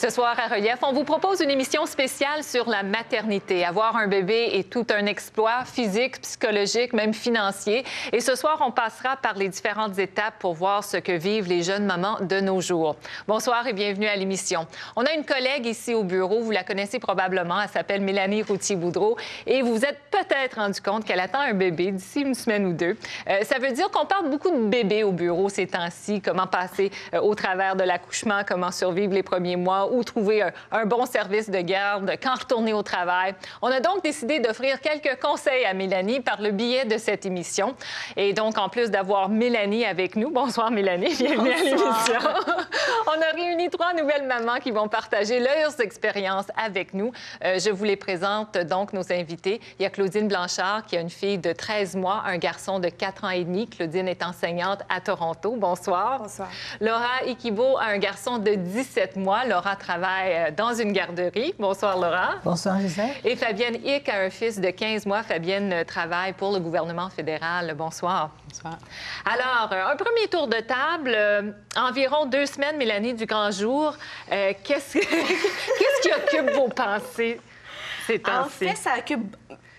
Ce soir à Relief, on vous propose une émission spéciale sur la maternité. Avoir un bébé est tout un exploit physique, psychologique, même financier. Et ce soir, on passera par les différentes étapes pour voir ce que vivent les jeunes mamans de nos jours. Bonsoir et bienvenue à l'émission. On a une collègue ici au bureau, vous la connaissez probablement, elle s'appelle Mélanie Routier-Boudreau et vous vous êtes peut-être rendu compte qu'elle attend un bébé d'ici une semaine ou deux. Euh, ça veut dire qu'on parle beaucoup de bébés au bureau ces temps-ci, comment passer euh, au travers de l'accouchement, comment survivre les premiers mois, où trouver un, bon service de garde, quand retourner au travail. On a donc décidé d'offrir quelques conseils à Mélanie par le biais de cette émission. Et donc, en plus d'avoir Mélanie avec nous, bonsoir Mélanie, bienvenue à l'émission. On a réuni trois nouvelles mamans qui vont partager leurs expériences avec nous. Euh, je vous les présente donc nos invités. Il y a Claudine Blanchard qui a une fille de 13 mois, un garçon de 4 ans et demi. Claudine est enseignante à Toronto. Bonsoir. Bonsoir. Laura Ikibo a un garçon de 17 mois. Laura travaille euh, dans une garderie. Bonsoir, Laura. Bonsoir, Gisèle. Et Fabienne Hick a un fils de 15 mois. Fabienne euh, travaille pour le gouvernement fédéral. Bonsoir. Bonsoir. Alors, euh, un premier tour de table. environ deux semaines, Mélanie, du grand jour. Qu'est-ce qui occupe vos pensées ces temps-ci? En fait, ça occupe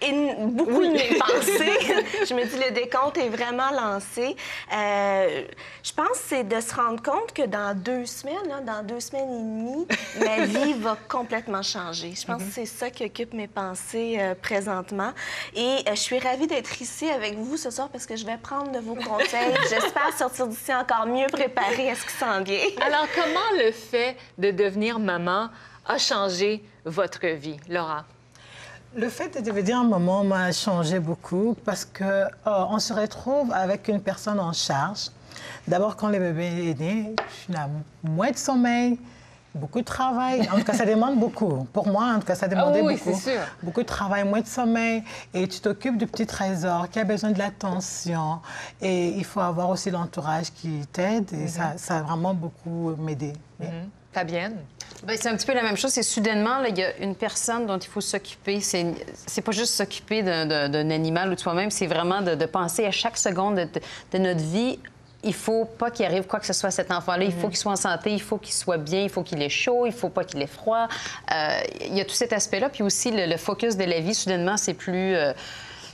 beaucoup de mes pensées. je me dis, le décompte est vraiment lancé. Euh, je pense que c'est de se rendre compte que dans deux semaines, dans deux semaines et demie, ma vie va complètement changer. Je pense que c'est ça qui occupe mes pensées euh, présentement. Et euh, je suis ravie d'être ici avec vous ce soir parce que je vais prendre de vos conseils. J'espère sortir d'ici encore mieux préparée à ce qui s'en vient. Alors, comment le fait de devenir maman a changé votre vie, Laura? Le fait de devenir un maman m'a changé beaucoup parce que euh, on se retrouve avec une personne en charge. D'abord, quand le bébé est né, tu as moins de sommeil, beaucoup de travail. En tout cas, ça demande beaucoup. Pour moi, en tout cas, ça demandait ah oui, beaucoup. Sûr. Beaucoup de travail, moins de sommeil. Et tu t'occupes du petit trésor qui a besoin de l'attention. Et il faut avoir aussi l'entourage qui t'aide. Et ça, mhm. ça, a vraiment beaucoup m'aider. Mhm. Fabienne? Bien, c'est un petit peu la même chose. C'est soudainement, il y a une personne dont il faut s'occuper. C'est, c'est pas juste s'occuper d'un, animal ou de soi-même, c'est vraiment de, penser à chaque seconde de, notre vie il faut pas qu'il arrive quoi que ce soit à cet enfant-là. Il faut mm-hmm. qu'il soit en santé, il faut qu'il soit bien, il faut qu'il ait chaud, il faut pas qu'il ait froid. Euh, il y a tout cet aspect-là. Puis aussi, le, focus de la vie, soudainement, c'est plus... Euh,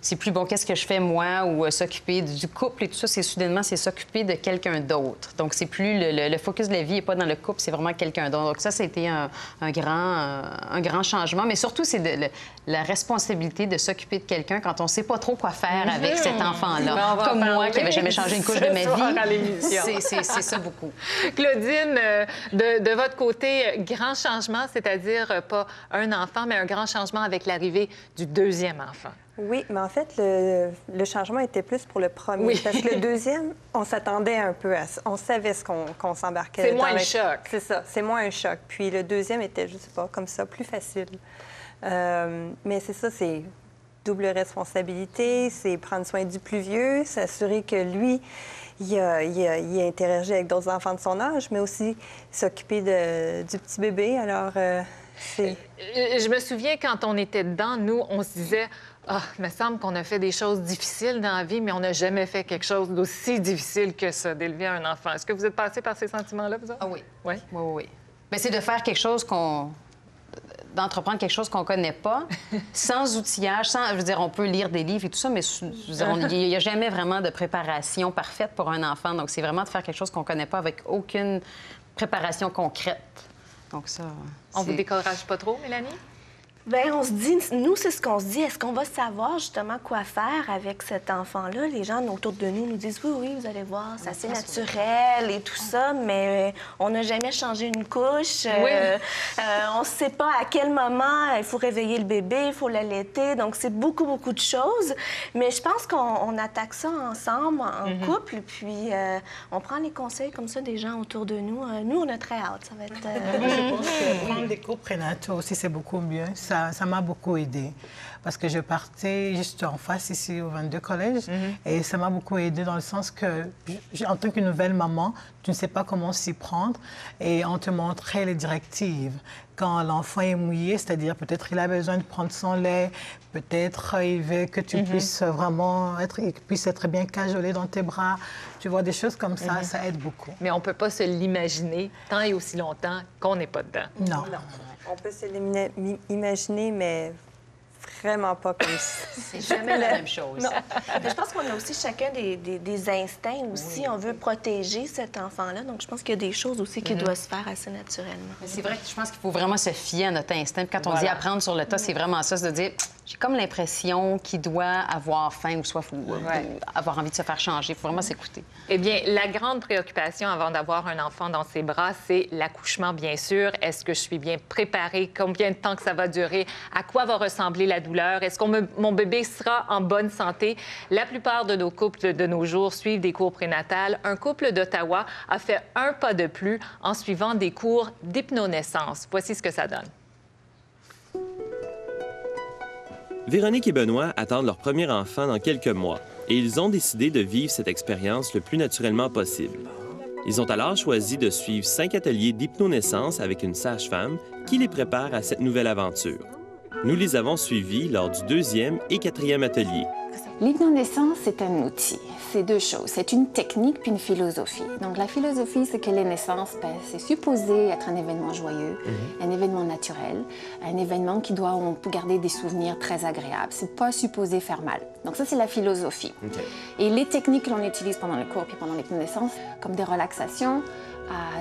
c'est plus bon, qu'est-ce que je fais moi, ou euh, s'occuper du couple et tout ça, c'est soudainement, c'est s'occuper de quelqu'un d'autre. Donc, c'est plus le, focus de la vie n'est pas dans le couple, c'est vraiment quelqu'un d'autre. Donc, ça, ça a été un, grand, euh, un grand changement. Mais surtout, c'est la responsabilité de s'occuper de quelqu'un quand on ne sait pas trop quoi faire avec mhm. cet enfant-là. Comme moi, qui n'avais jamais changé une couche de ma vie. C'est ça beaucoup. Claudine, euh, de, de, votre côté, grand changement, c'est-à-dire pas un enfant, mais un grand changement avec l'arrivée du deuxième enfant. Oui, mais en fait, le, changement était plus pour le premier. Oui. Parce que le deuxième, on s'attendait un peu à ça. On savait ce qu'on s'embarquait. C'est moins un choc. C'est ça, c'est moins un choc. Puis le deuxième était, je sais pas, comme ça, plus facile. Euh, mais c'est ça, c'est double responsabilité, c'est prendre soin du plus vieux, s'assurer que lui, il, a, il, interagit avec d'autres enfants de son âge, mais aussi s'occuper du petit bébé. Alors, euh, c'est... Euh, je me souviens quand on était dedans, nous, on se disait ah, il me semble qu'on a fait des choses difficiles dans la vie, mais on n'a jamais fait quelque chose d'aussi difficile que ça, d'élever un enfant. Est-ce que vous êtes passé par ces sentiments-là, vous Ah oui. Oui? Oui, oui. Mais c'est de faire quelque chose qu'on d'entreprendre quelque chose qu'on connaît pas, sans outillage, sans, je veux dire, on peut lire des livres et tout ça, mais il n'y a jamais vraiment de préparation parfaite pour un enfant. Donc, c'est vraiment de faire quelque chose qu'on connaît pas avec aucune préparation concrète. Donc, ça. On vous décourage pas trop, Mélanie? Bien, on se dit, nous, c'est ce qu'on se dit. Est-ce qu'on va savoir justement quoi faire avec cet enfant-là? Les gens autour de nous nous disent, oui, oui, vous allez voir, c'est assez naturel et tout ça, mais euh, on n'a jamais changé une couche. Euh, euh, on ne sait pas à quel moment il faut réveiller le bébé, il faut l'allaiter. Donc, c'est beaucoup, beaucoup de choses. Mais je pense qu'on attaque ça ensemble, en mm-hmm. couple, puis on prend les conseils comme ça des gens autour de nous. nous, on a très hâte. Ça va être... je pense que prendre des cours prénataux aussi, c'est beaucoup mieux. Ça ça ça m'a beaucoup aidé parce que je partais juste en face ici au 22 collège et ça m'a beaucoup aidé dans le sens que en tant que nouvelle maman, tu ne sais pas comment s'y prendre et on te montrait les directives. Quand l'enfant est mouillé, c'est-à-dire peut-être il a besoin de prendre son lait, peut-être il veut que tu puisses vraiment être, il puisse être bien cajolé dans tes bras. Tu vois, des choses comme ça, ça aide beaucoup. Mais on ne peut pas se l'imaginer tant et aussi longtemps qu'on n'est pas dedans. Non. On peut se l'imaginer, mais vraiment pas comme ça. C'est jamais la même chose. Mais je pense qu'on a aussi chacun des, des- des instincts aussi. On veut protéger cet enfant-là. Donc, je pense qu'il y a des choses aussi qui doivent se faire assez naturellement. Mais c'est vrai que je pense qu'il faut vraiment se fier à notre instinct. Puis quand on Voilà. dit apprendre sur le tas, c'est vraiment ça, c'est de dire j'ai comme l'impression qu'il doit avoir faim ou soif ou, ou avoir envie de se faire changer. Il faut vraiment s'écouter. Eh bien, la grande préoccupation avant d'avoir un enfant dans ses bras, c'est l'accouchement, bien sûr. Est-ce que je suis bien préparée? Combien de temps que ça va durer? À quoi va ressembler la douleur? Est-ce que mon bébé sera en bonne santé? La plupart de nos couples de nos jours suivent des cours prénatales. Un couple d'Ottawa a fait un pas de plus en suivant des cours d'hypnonaissance. Voici ce que ça donne. Véronique et Benoît attendent leur premier enfant dans quelques mois et ils ont décidé de vivre cette expérience le plus naturellement possible. Ils ont alors choisi de suivre cinq ateliers d'hypnonaissance avec une sage-femme qui les prépare à cette nouvelle aventure. Nous les avons suivis lors du deuxième et quatrième atelier. L'hypnonaissance, c'est un outil. C'est deux choses. C'est une technique puis une philosophie. Donc, la philosophie, c'est que les naissances, ben, c'est supposé être un événement joyeux, un événement naturel, un événement qui doit on peut garder des souvenirs très agréables. C'est pas supposé faire mal. Donc, ça, c'est la philosophie. Et les techniques que l'on utilise pendant le cours puis pendant l'hypnonaissance, comme des relaxations,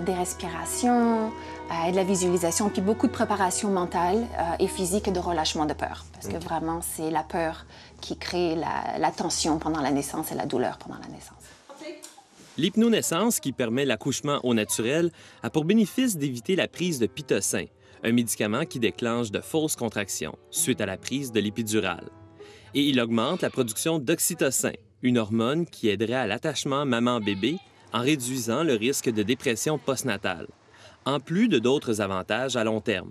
des respirations, euh, et de la visualisation, puis beaucoup de préparation mentale euh, et physique et de relâchement de peur. Parce que vraiment, c'est la peur qui crée la, la tension pendant la naissance et la douleur pendant la naissance. L'hypnonaissance, qui permet l'accouchement au naturel, a pour bénéfice d'éviter la prise de pitocin, un médicament qui déclenche de fausses contractions suite à la prise de l'épidurale. Et il augmente la production d'oxytocin, une hormone qui aiderait à l'attachement maman-bébé en réduisant le risque de dépression postnatale, en plus de d'autres avantages à long terme.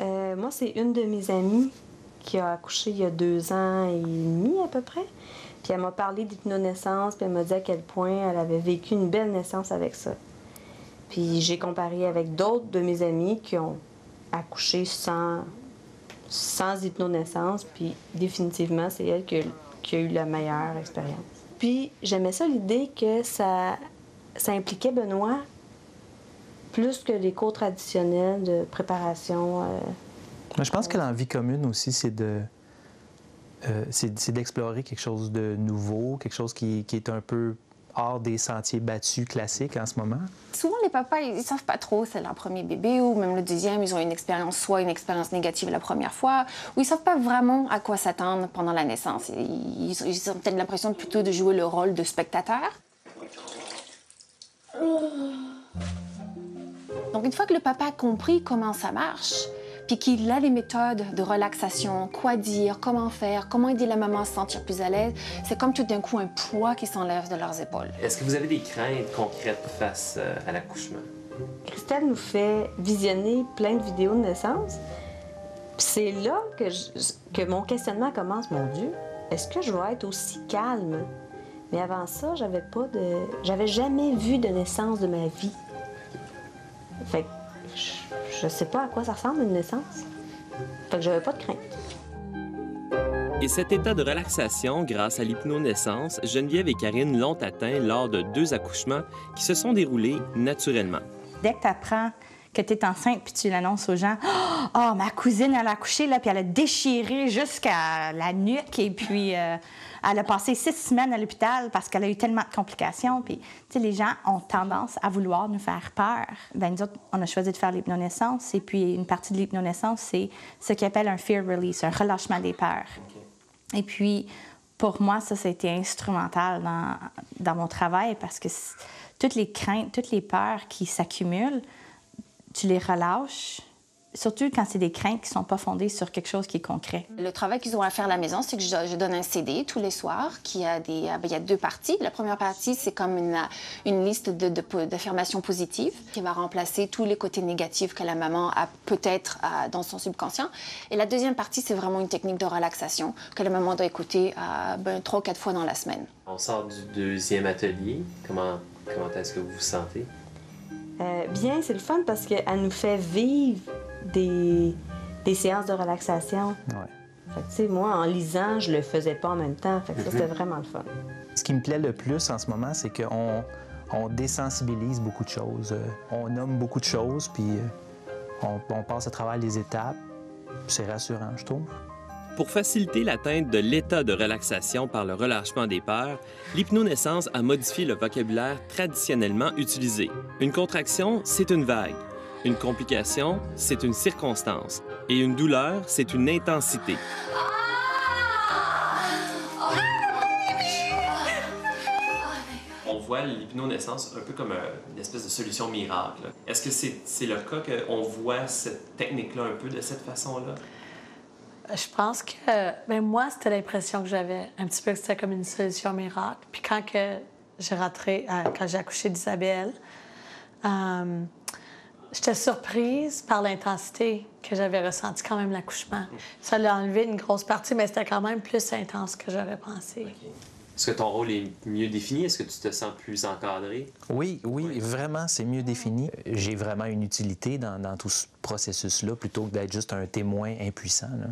Euh, moi, c'est une de mes amies qui a accouché il y a deux ans et demi à peu près. Puis elle m'a parlé d'hypnonaissance, puis elle m'a dit à quel point elle avait vécu une belle naissance avec ça. Puis j'ai comparé avec d'autres de mes amis qui ont accouché sans, sans hypnonaissance, puis définitivement, c'est elle qui a, qui a eu la meilleure expérience. Puis j'aimais ça l'idée que ça, ça impliquait Benoît plus que les cours traditionnels de préparation. euh, je pense que l'envie commune aussi, c'est de. euh, c'est d'explorer quelque chose de nouveau, quelque chose qui, qui est un peu hors des sentiers battus classiques en ce moment? Souvent, les papas, ils, ils savent pas trop c'est leur premier bébé ou même le deuxième. Ils ont une expérience, soit une expérience négative la première fois, ou ils savent pas vraiment à quoi s'attendre pendant la naissance. Ils- ils ont peut-être l'impression plutôt de jouer le rôle de spectateur. Donc, une fois que le papa a compris comment ça marche, puis qu'il a les méthodes de relaxation, quoi dire, comment faire, comment aider la maman à se sentir plus à l'aise, c'est comme tout d'un coup un poids qui s'enlève de leurs épaules. Est-ce que vous avez des craintes concrètes face euh, à l'accouchement? Christelle nous fait visionner plein de vidéos de naissance. Puis c'est là que, je- que mon questionnement commence. Mon Dieu, est-ce que je vais être aussi calme? Mais avant ça, j'avais pas de. J'avais jamais vu de naissance de ma vie. Fait que je, sais pas à quoi ça ressemble une naissance. Fait que j'avais pas de crainte. Et cet état de relaxation, grâce à l'hypnonaissance, Geneviève et Karine l'ont atteint lors de deux accouchements qui se sont déroulés naturellement. Dès que tu apprends que tu es enceinte puis tu l'annonces aux gens, oh, ma cousine, elle a accouché, là, puis elle a déchiré jusqu'à la nuque, et puis euh, elle a passé six semaines à l'hôpital parce qu'elle a eu tellement de complications. Puis, tu sais, les gens ont tendance à vouloir nous faire peur. Ben nous autres, on a choisi de faire l'hypnonaissance, et puis une partie de l'hypnonaissance, c'est ce qu'ils appellent un fear release, un relâchement des peurs. Et puis, pour moi, ça, ça a été instrumental dans, dans mon travail parce que toutes les craintes, toutes les peurs qui s'accumulent, tu les relâches, surtout quand c'est des craintes qui ne sont pas fondées sur quelque chose qui est concret. Le travail qu'ils ont à faire à la maison, c'est que je, je, donne un CD tous les soirs qui a des, ah, ben, il y a deux parties. La première partie, c'est comme une, une liste d'affirmations de, positives qui va remplacer tous les côtés négatifs que la maman a peut-être dans son subconscient. Et la deuxième partie, c'est vraiment une technique de relaxation que la maman doit écouter ben, trois ou quatre fois dans la semaine. On sort du deuxième atelier. Comment, comment est-ce que vous vous sentez? Euh, bien, c'est le fun parce qu'elle nous fait vivre des, des séances de relaxation. Ouais. Fait que, moi, en lisant, je le faisais pas en même temps. Fait que ça, c'était vraiment le fun. Ce qui me plaît le plus en ce moment, c'est qu'on on désensibilise beaucoup de choses. Euh, On nomme beaucoup de choses, puis euh, on, on passe à travers les étapes. C'est rassurant, je trouve. Pour faciliter l'atteinte de l'état de relaxation par le relâchement des peurs, l'hypnonaissance a modifié le vocabulaire traditionnellement utilisé. Une contraction, c'est une vague. Une complication, c'est une circonstance. Et une douleur, c'est une intensité. On voit l'hypnonaissance un peu comme une espèce de solution miracle. Est-ce que c'est le cas qu'on voit cette technique-là un peu de cette façon-là? Je pense que, ben moi, c'était l'impression que j'avais un petit peu que c'était comme une solution miracle. Puis quand que j'ai rentré, euh, quand j'ai accouché d'Isabelle, euh, j'étais surprise par l'intensité que j'avais ressentie quand même l'accouchement. Ça l'a enlevé une grosse partie, mais c'était quand même plus intense que j'aurais pensé. Okay. Est-ce que ton rôle est mieux défini? Est-ce que tu te sens plus encadré? Oui, oui, oui. vraiment, c'est mieux défini. J'ai vraiment une utilité dans, dans tout ce processus-là plutôt que d'être juste un témoin impuissant. Là.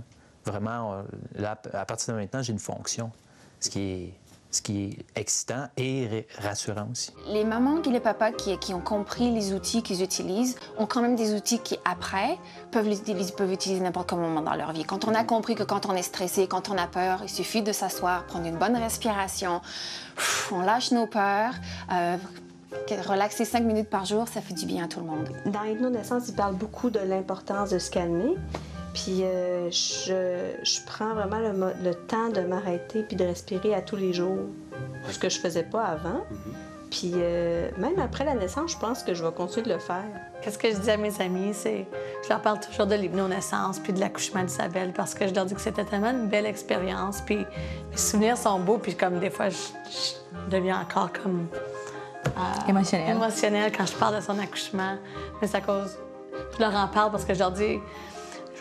Vraiment, là, à partir de maintenant, j'ai une fonction, ce qui est ce qui est excitant et rassurant aussi. Les mamans et les papas qui, qui ont compris les outils qu'ils utilisent ont quand même des outils qui, après, peuvent, les, peuvent utiliser n'importe quel moment dans leur vie. Quand on a compris que quand on est stressé, quand on a peur, il suffit de s'asseoir, prendre une bonne respiration, on lâche nos peurs, euh, Relaxer cinq minutes par jour, ça fait du bien à tout le monde. Dans Hypnonaissance, il parle beaucoup de l'importance de se calmer. Puis euh, je, je, prends vraiment le, le temps de m'arrêter puis de respirer à tous les jours, ce que je faisais pas avant. Puis euh, même après la naissance, je pense que je vais continuer de le faire. Qu'est-ce que je dis à mes amis, c'est je leur parle toujours de l'hypnonaissance puis de l'accouchement d'Isabelle parce que je leur dis que c'était tellement une belle expérience. Puis mes souvenirs sont beaux, puis comme des fois, je, je deviens encore comme euh, émotionnelle. émotionnelle quand je parle de son accouchement. Mais c'est à cause, je leur en parle parce que je leur dis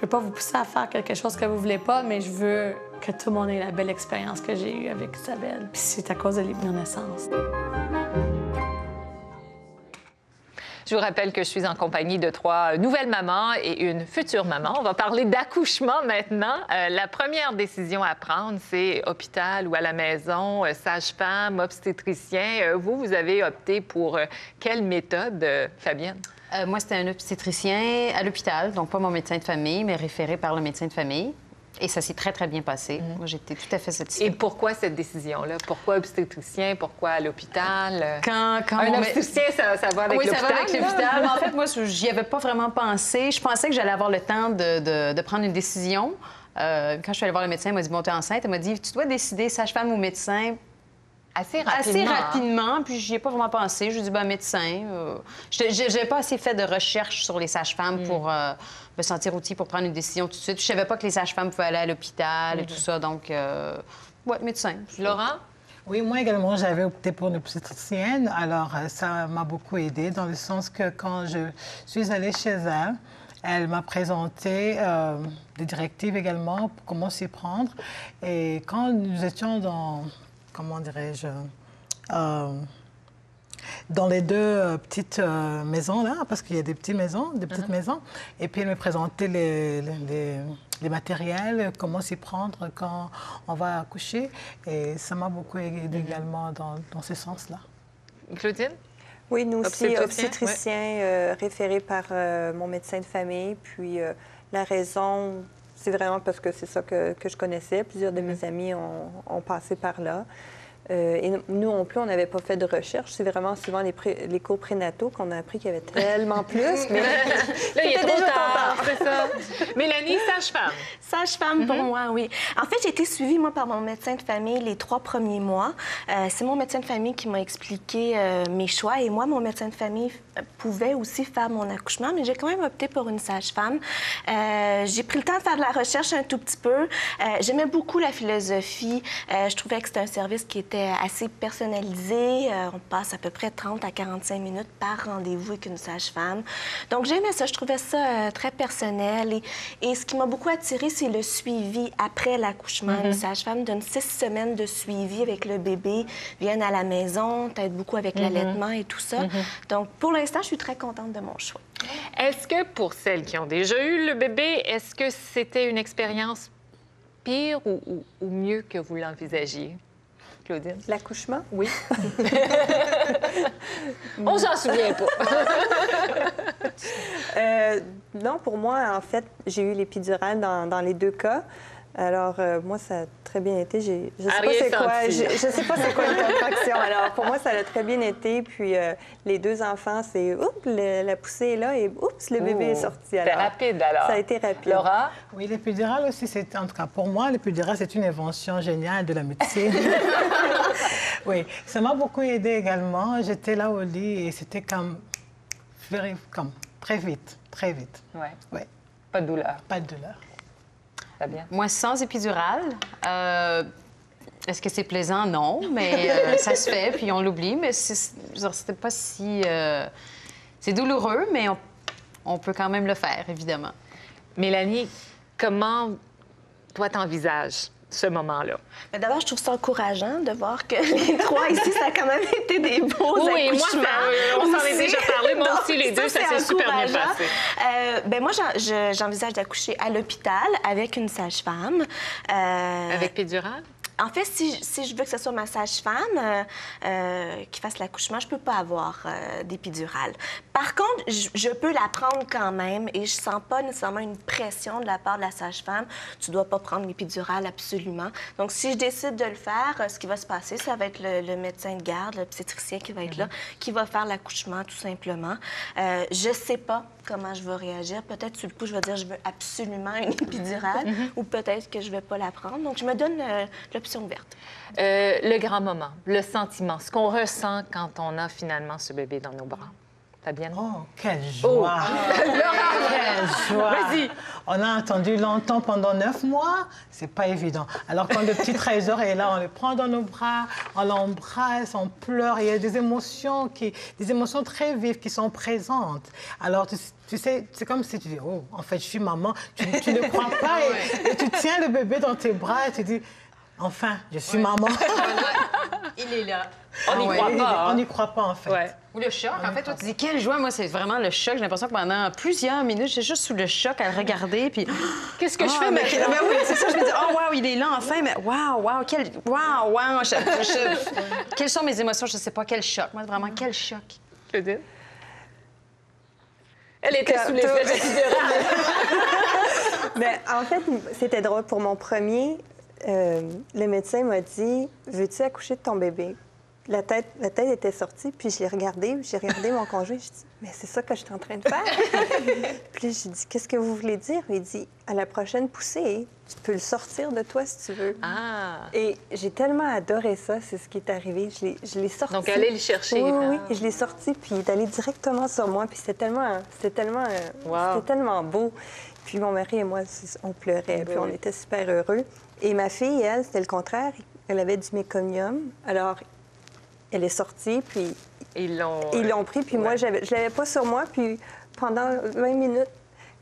je veux pas vous pousser à faire quelque chose que vous voulez pas, mais je veux que tout le monde ait la belle expérience que j'ai eue avec Isabelle. Puis c'est à cause de l'hypnonaissance. Je vous rappelle que je suis en compagnie de trois nouvelles mamans et une future maman. On va parler d'accouchement maintenant. Euh, la première décision à prendre, c'est hôpital ou à la maison, euh, sage-femme, obstétricien. Euh, vous, vous avez opté pour quelle méthode, Fabienne? Euh, moi, c'était un obstétricien à l'hôpital, donc pas mon médecin de famille, mais référé par le médecin de famille. Et ça s'est très, très bien passé. Mhm. Moi, j'étais tout à fait satisfaite. Et pourquoi cette décision-là? Pourquoi obstétricien? Pourquoi à l'hôpital? Quand, quand un obstétricien, ça, ça va avec oui, l'hôpital? ça va avec l'hôpital. En fait, moi, j'y avais pas vraiment pensé. Je pensais que j'allais avoir le temps de, de- de prendre une décision. Euh, quand je suis allée voir le médecin, il m'a dit Bon, t'es enceinte. Elle m'a dit Tu dois décider, sage-femme ou médecin. Assez rapidement. Assez rapidement, puis j'y ai pas vraiment pensé. Je dit, ben, médecin. Euh, je n'avais pas assez fait de recherche sur les sages-femmes pour euh, me sentir outil pour prendre une décision tout de suite. Je savais pas que les sages-femmes pouvaient aller à l'hôpital et tout ça, donc, euh, ouais, médecin. Laurent? Oui, moi également, j'avais opté pour une obstétricienne. Alors, euh, ça m'a beaucoup aidé dans le sens que quand je suis allée chez elle, elle m'a présenté euh, des directives également pour comment s'y prendre. Et quand nous étions dans, comment dirais-je, euh, dans les deux euh, petites euh, maisons là, parce qu'il y a des petites maisons, des petites maisons, et puis elle me présentait les, les- les- les matériels, comment s'y prendre quand on va accoucher, et ça m'a beaucoup aidé également dans, dans ce sens-là. Claudine? Oui, nous aussi, Obstétricien, euh, référé par euh, mon médecin de famille. Puis euh, la raison, c'est vraiment parce que c'est ça que, que je connaissais. Plusieurs de mes amis ont, ont passé par là. Euh, et nous non plus, on n'avait pas fait de recherche. C'est vraiment souvent les, pré- les cours prénataux qu'on a appris qu'il y avait tellement plus. Mais Là, il est trop déjà tard, c'est ça. Mélanie, sage-femme. Sage-femme pour moi, oui. En fait, j'ai été suivie, moi, par mon médecin de famille les trois premiers mois. Euh, c'est mon médecin de famille qui m'a expliqué euh, mes choix. Et moi, mon médecin de famille pouvait aussi faire mon accouchement, mais j'ai quand même opté pour une sage-femme. Euh, j'ai pris le temps de faire de la recherche un tout petit peu. Euh, J'aimais beaucoup la philosophie. Euh, je trouvais que c'était un service qui était assez personnalisé. Euh, on passe à peu près 30 à 45 minutes par rendez-vous avec une sage-femme. Donc, j'aimais ça. Je trouvais ça euh, très personnel. Et, et ce qui m'a beaucoup attiré, c'est le suivi après l'accouchement. Les sages-femmes donnent six semaines de suivi avec le bébé, viennent à la maison, t'aident beaucoup avec l'allaitement et tout ça. Donc, pour l'instant, je suis très contente de mon choix. Est-ce que pour celles qui ont déjà eu le bébé, est-ce que c'était une expérience pire ou, ou- ou mieux que vous l'envisagiez? Claudine? l'accouchement, Oui. On s'en souvient pas. Euh, non, pour moi, en fait, j'ai eu l'épidurale dans, dans les deux cas. Alors, euh, moi, ça a très bien été. Je sais À pas c'est quoi. Je, je sais pas c'est quoi une contraction. Alors, pour moi, ça a très bien été. Puis, euh, les deux enfants, c'est oups, le- la poussée est là et oups, le bébé est sorti. C'était Alors, rapide, alors. Ça a été rapide. Laura? Oui, l'épidurale aussi, c'est, en tout cas pour moi, l'épidurale, c'est une invention géniale de la médecine. oui, ça m'a beaucoup aidé également. J'étais là au lit et c'était comme, comme très vite, très vite. Oui. Oui, Pas de douleur. pas de douleur. Fabien? Moi, sans épidural. euh, Est-ce que c'est plaisant? Non, mais euh, ça se fait, puis on l'oublie. Mais c'était pas si... euh, C'est douloureux, mais on, on peut quand même le faire, évidemment. Mélanie, comment toi t'envisages ce moment-là? D'abord, je trouve ça encourageant de voir que les trois ici, ça a quand même été des beaux Oui, accouchements. ça, euh, on s'en est déjà parlé. Moi aussi, les deux, ça c'est s'est super bien passé. Euh, ben moi, j'en- je- j'envisage d'accoucher à l'hôpital avec une sage-femme. Euh, Avec pédurale? En fait, si, si je veux que ce soit ma sage-femme euh, euh, qui fasse l'accouchement, je peux pas avoir euh, d'épidurale. Par contre, je, je peux la prendre quand même et je sens pas nécessairement une pression de la part de la sage-femme. Tu dois pas prendre l'épidurale absolument. Donc, si je décide de le faire, euh, ce qui va se passer, ça va être le, le médecin de garde, le obstétricien qui va être là, qui va faire l'accouchement tout simplement. Euh, je sais pas comment je vais réagir. Peut-être sur le coup, je vais dire je veux absolument une épidurale ou peut-être que je vais pas la prendre. Donc, je me donne euh, l'option ouverte. Euh, le grand moment, le sentiment, ce qu'on ressent quand on a finalement ce bébé dans nos bras. Fabienne? Oh, quelle joie! Quelle joie! Vas-y. On a attendu longtemps pendant neuf mois, c'est pas évident. Alors quand le petit trésor est là, on le prend dans nos bras, on l'embrasse, on pleure, il y a des émotions qui, des émotions très vives qui sont présentes. Alors tu, tu sais, c'est comme si tu dis, oh, en fait, je suis maman. Tu, tu ne crois pas et, et tu tiens le bébé dans tes bras et tu dis, enfin, je suis maman. Il est là. On n'y croit pas. On hein? n'y croit pas en fait. Ouais. Ou le choc. En fait, toi, tu dis quelle joie. Moi, c'est vraiment le choc. J'ai l'impression que pendant plusieurs minutes, j'étais juste sous le choc à le regarder. Puis. Qu'est-ce que je Ah, fais mais, mais oui, c'est ça. Je me dis, oh, wow, il est là enfin. Mais wow, wow, quel. Wow, wow. Je- je- Quelles sont mes émotions? Je sais pas. Quel choc. Moi, vraiment, quel choc. Claudine? Elle était Quand- sous l'effet de. Mais en fait, c'était drôle. Pour mon premier, euh, le médecin m'a dit Veux-tu accoucher de ton bébé? La tête, la tête était sortie, puis je l'ai regardé, j'ai regardé mon conjoint, je dis Mais c'est ça que je suis en train de faire. puis j'ai dit Qu'est-ce que vous voulez dire? Il dit À la prochaine poussée, tu peux le sortir de toi si tu veux. Ah! Et j'ai tellement adoré ça, c'est ce qui est arrivé. Je l'ai- sorti. Donc, allez le chercher. Oui, oui, oui. Ah. Je l'ai sorti, puis il est allé directement sur moi. Puis c'était tellement, c'était tellement, euh, Wow. c'était tellement beau. Puis mon mari et moi, on pleurait, puis on était super heureux. Et ma fille, elle, c'était le contraire. Elle avait du méconium. Alors, elle est sortie, puis Ils l'ont. l'ont pris. Puis moi, je l'avais pas sur moi. Puis pendant 20 minutes,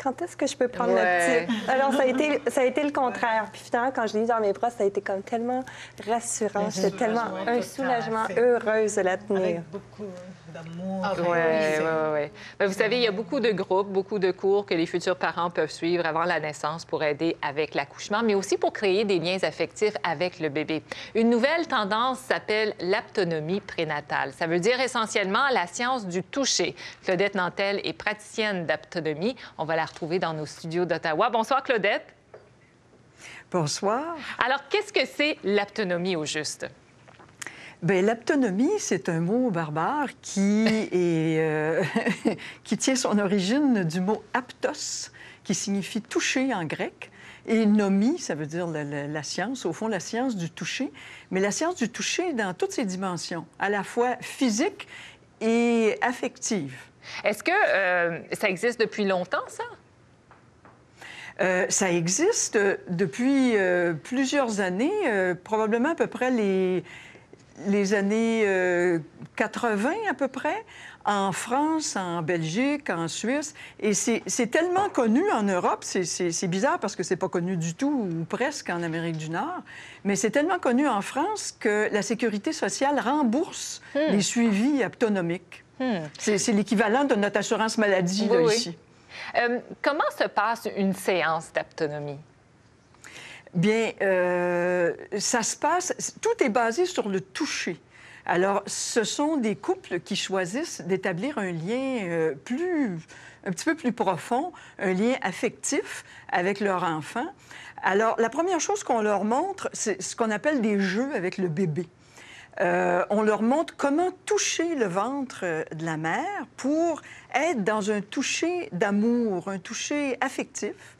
quand est-ce que je peux prendre Ouais. le petit? Alors, ça a, été, ça a été le contraire. Puis finalement, quand je l'ai eu dans mes bras, ça a été comme tellement rassurant. J'étais tellement un soulagement heureuse de la tenir. Avec beaucoup d'amour. Oui, oui, oui. Ben, Vous savez, il y a beaucoup de groupes, beaucoup de cours que les futurs parents peuvent suivre avant la naissance pour aider avec l'accouchement, mais aussi pour créer des liens affectifs avec le bébé. Une nouvelle tendance s'appelle l'aptonomie prénatale. Ça veut dire essentiellement la science du toucher. Claudette Nantel est praticienne d'aptonomie. On va la retrouver dans nos studios d'Ottawa. Bonsoir, Claudette. Bonsoir. Alors, qu'est-ce que c'est l'aptonomie au juste? Bien, l'aptonomie, c'est un mot barbare qui, est, euh, qui tient son origine du mot aptos, qui signifie toucher en grec. Et nomie, ça veut dire la, la- la science, au fond, la science du toucher. Mais la science du toucher dans toutes ses dimensions, à la fois physique et affective. Est-ce que euh, ça existe depuis longtemps, ça? Euh, ça existe euh, depuis euh, plusieurs années, euh, probablement à peu près les, les années euh, 80 à peu près, en France, en Belgique, en Suisse. Et c'est tellement connu en Europe, c'est- bizarre parce que c'est pas connu du tout ou presque en Amérique du Nord, mais c'est tellement connu en France que la sécurité sociale rembourse les suivis aptonomiques. C'est c'est l'équivalent de notre assurance maladie Oui, là, oui. ici. Euh, comment se passe une séance d'aptonomie? Bien, euh, ça se passe, tout est basé sur le toucher. Alors, ce sont des couples qui choisissent d'établir un lien euh, plus, un petit peu plus profond, un lien affectif avec leur enfant. Alors, la première chose qu'on leur montre, c'est ce qu'on appelle des jeux avec le bébé. Euh, on leur montre comment toucher le ventre de la mère pour être dans un toucher d'amour, un toucher affectif.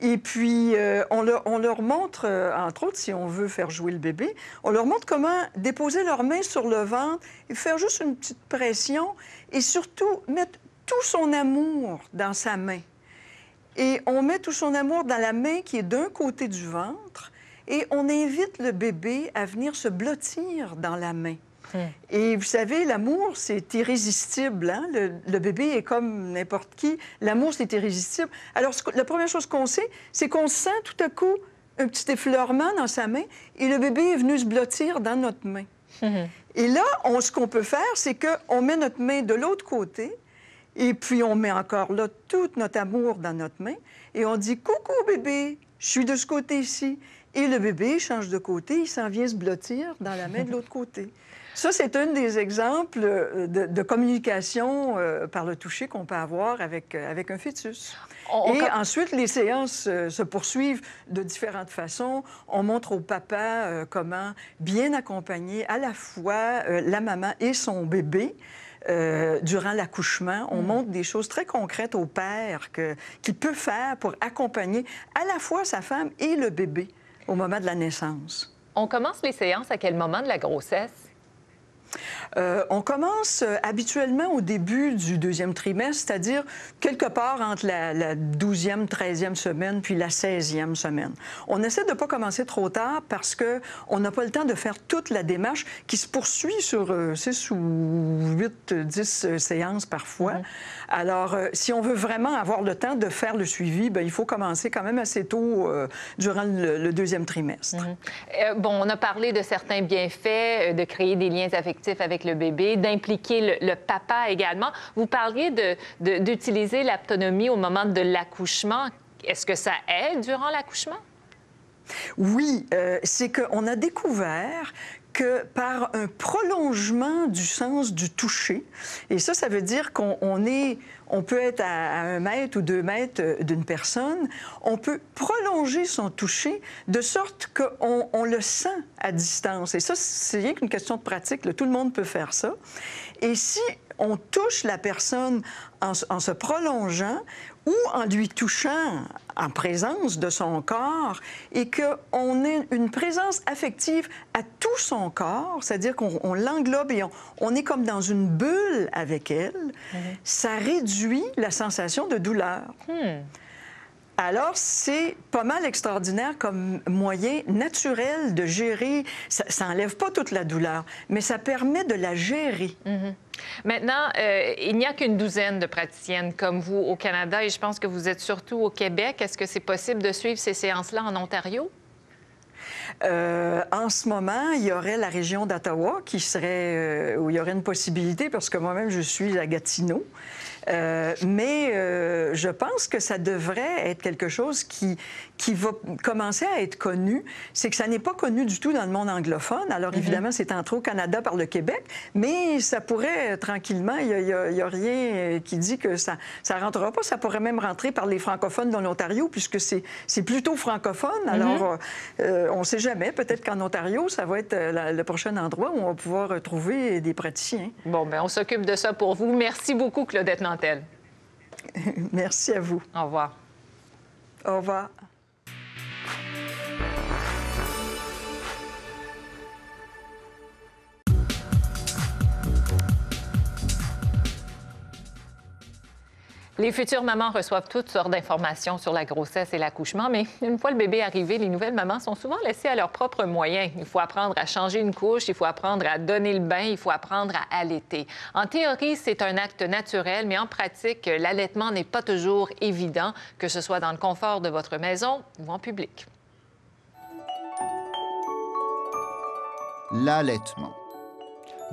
Et puis, euh, on, leur, on leur montre, euh, entre autres, si on veut faire jouer le bébé, on leur montre comment déposer leurs mains sur le ventre et faire juste une petite pression et surtout mettre tout son amour dans sa main. Et on met tout son amour dans la main qui est d'un côté du ventre et on invite le bébé à venir se blottir dans la main. Et vous savez, l'amour, c'est irrésistible. hein? Le, le bébé est comme n'importe qui. L'amour, c'est irrésistible. Alors, ce la première chose qu'on sait, c'est qu'on sent tout à coup un petit effleurement dans sa main et le bébé est venu se blottir dans notre main. Et là, on- ce qu'on peut faire, c'est qu'on met notre main de l'autre côté et puis on met encore là tout notre amour dans notre main et on dit Coucou bébé, je suis de ce côté-ci. Et le bébé change de côté, il s'en vient se blottir dans la main de l'autre côté. Ça, c'est un des exemples euh, de, de communication euh, par le toucher qu'on peut avoir avec, euh, avec un fœtus. On- on Et ensuite, les séances euh, se poursuivent de différentes façons. On montre au papa comment bien accompagner à la fois la maman et son bébé. euh, durant l'accouchement, on montre des choses très concrètes au père qu'il peut faire pour accompagner à la fois sa femme et le bébé au moment de la naissance. On commence les séances à quel moment de la grossesse? Euh, on commence euh, habituellement au début du deuxième trimestre, c'est-à-dire quelque part entre la, la 12e, 13e semaine puis la 16e semaine. On essaie de ne pas commencer trop tard parce qu'on n'a pas le temps de faire toute la démarche qui se poursuit sur euh, 6 ou 8, 10 euh, séances parfois. Alors, euh, si on veut vraiment avoir le temps de faire le suivi, ben, il faut commencer quand même assez tôt euh, durant le, le deuxième trimestre. Euh, bon, on a parlé de certains bienfaits, euh, de créer des liens avec le bébé, d'impliquer le, papa également. Vous parliez de- de- d'utiliser l'aptonomie au moment de l'accouchement. Est-ce que ça aide durant l'accouchement? Oui, euh, c'est qu'on a découvert que par un prolongement du sens du toucher, et ça, ça veut dire qu'on on est, on peut être à, un mètre ou deux mètres euh, d'une personne, on peut prolonger son toucher de sorte qu'on on le sent à distance. Et ça, c'est rien qu'une question de pratique. Tout le monde peut faire ça. Et si on touche la personne en se prolongeant ou en lui touchant en présence de son corps et qu'on ait une présence affective à tout son corps, c'est-à-dire qu'on on l'englobe et on, on est comme dans une bulle avec elle, ça réduit la sensation de douleur. Alors, c'est pas mal extraordinaire comme moyen naturel de gérer. Ça n'enlève pas toute la douleur, mais ça permet de la gérer. Maintenant, euh, il n'y a qu'une douzaine de praticiennes comme vous au Canada et je pense que vous êtes surtout au Québec. Est-ce que c'est possible de suivre ces séances-là en Ontario? Euh, en ce moment, il y aurait la région d'Ottawa qui serait euh, où il y aurait une possibilité parce que moi-même je suis à Gatineau. Euh, mais euh, je pense que ça devrait être quelque chose qui, qui va commencer à être connu. C'est que ça n'est pas connu du tout dans le monde anglophone. Alors, Mhm. évidemment, c'est entre au Canada par le Québec, mais ça pourrait, euh, tranquillement, il n'y a, rien qui dit que ça ne rentrera pas. Ça pourrait même rentrer par les francophones de l'Ontario, puisque c'est plutôt francophone. Alors, euh, euh, on ne sait jamais. Peut-être qu'en Ontario, ça va être la- le prochain endroit où on va pouvoir trouver des praticiens. Bon, ben on s'occupe de ça pour vous. Merci beaucoup, Claudette Nantel. Merci à vous. Au revoir. Au revoir. Les futures mamans reçoivent toutes sortes d'informations sur la grossesse et l'accouchement, mais une fois le bébé arrivé, les nouvelles mamans sont souvent laissées à leurs propres moyens. Il faut apprendre à changer une couche, il faut apprendre à donner le bain, il faut apprendre à allaiter. En théorie, c'est un acte naturel, mais en pratique, l'allaitement n'est pas toujours évident, que ce soit dans le confort de votre maison ou en public. L'allaitement.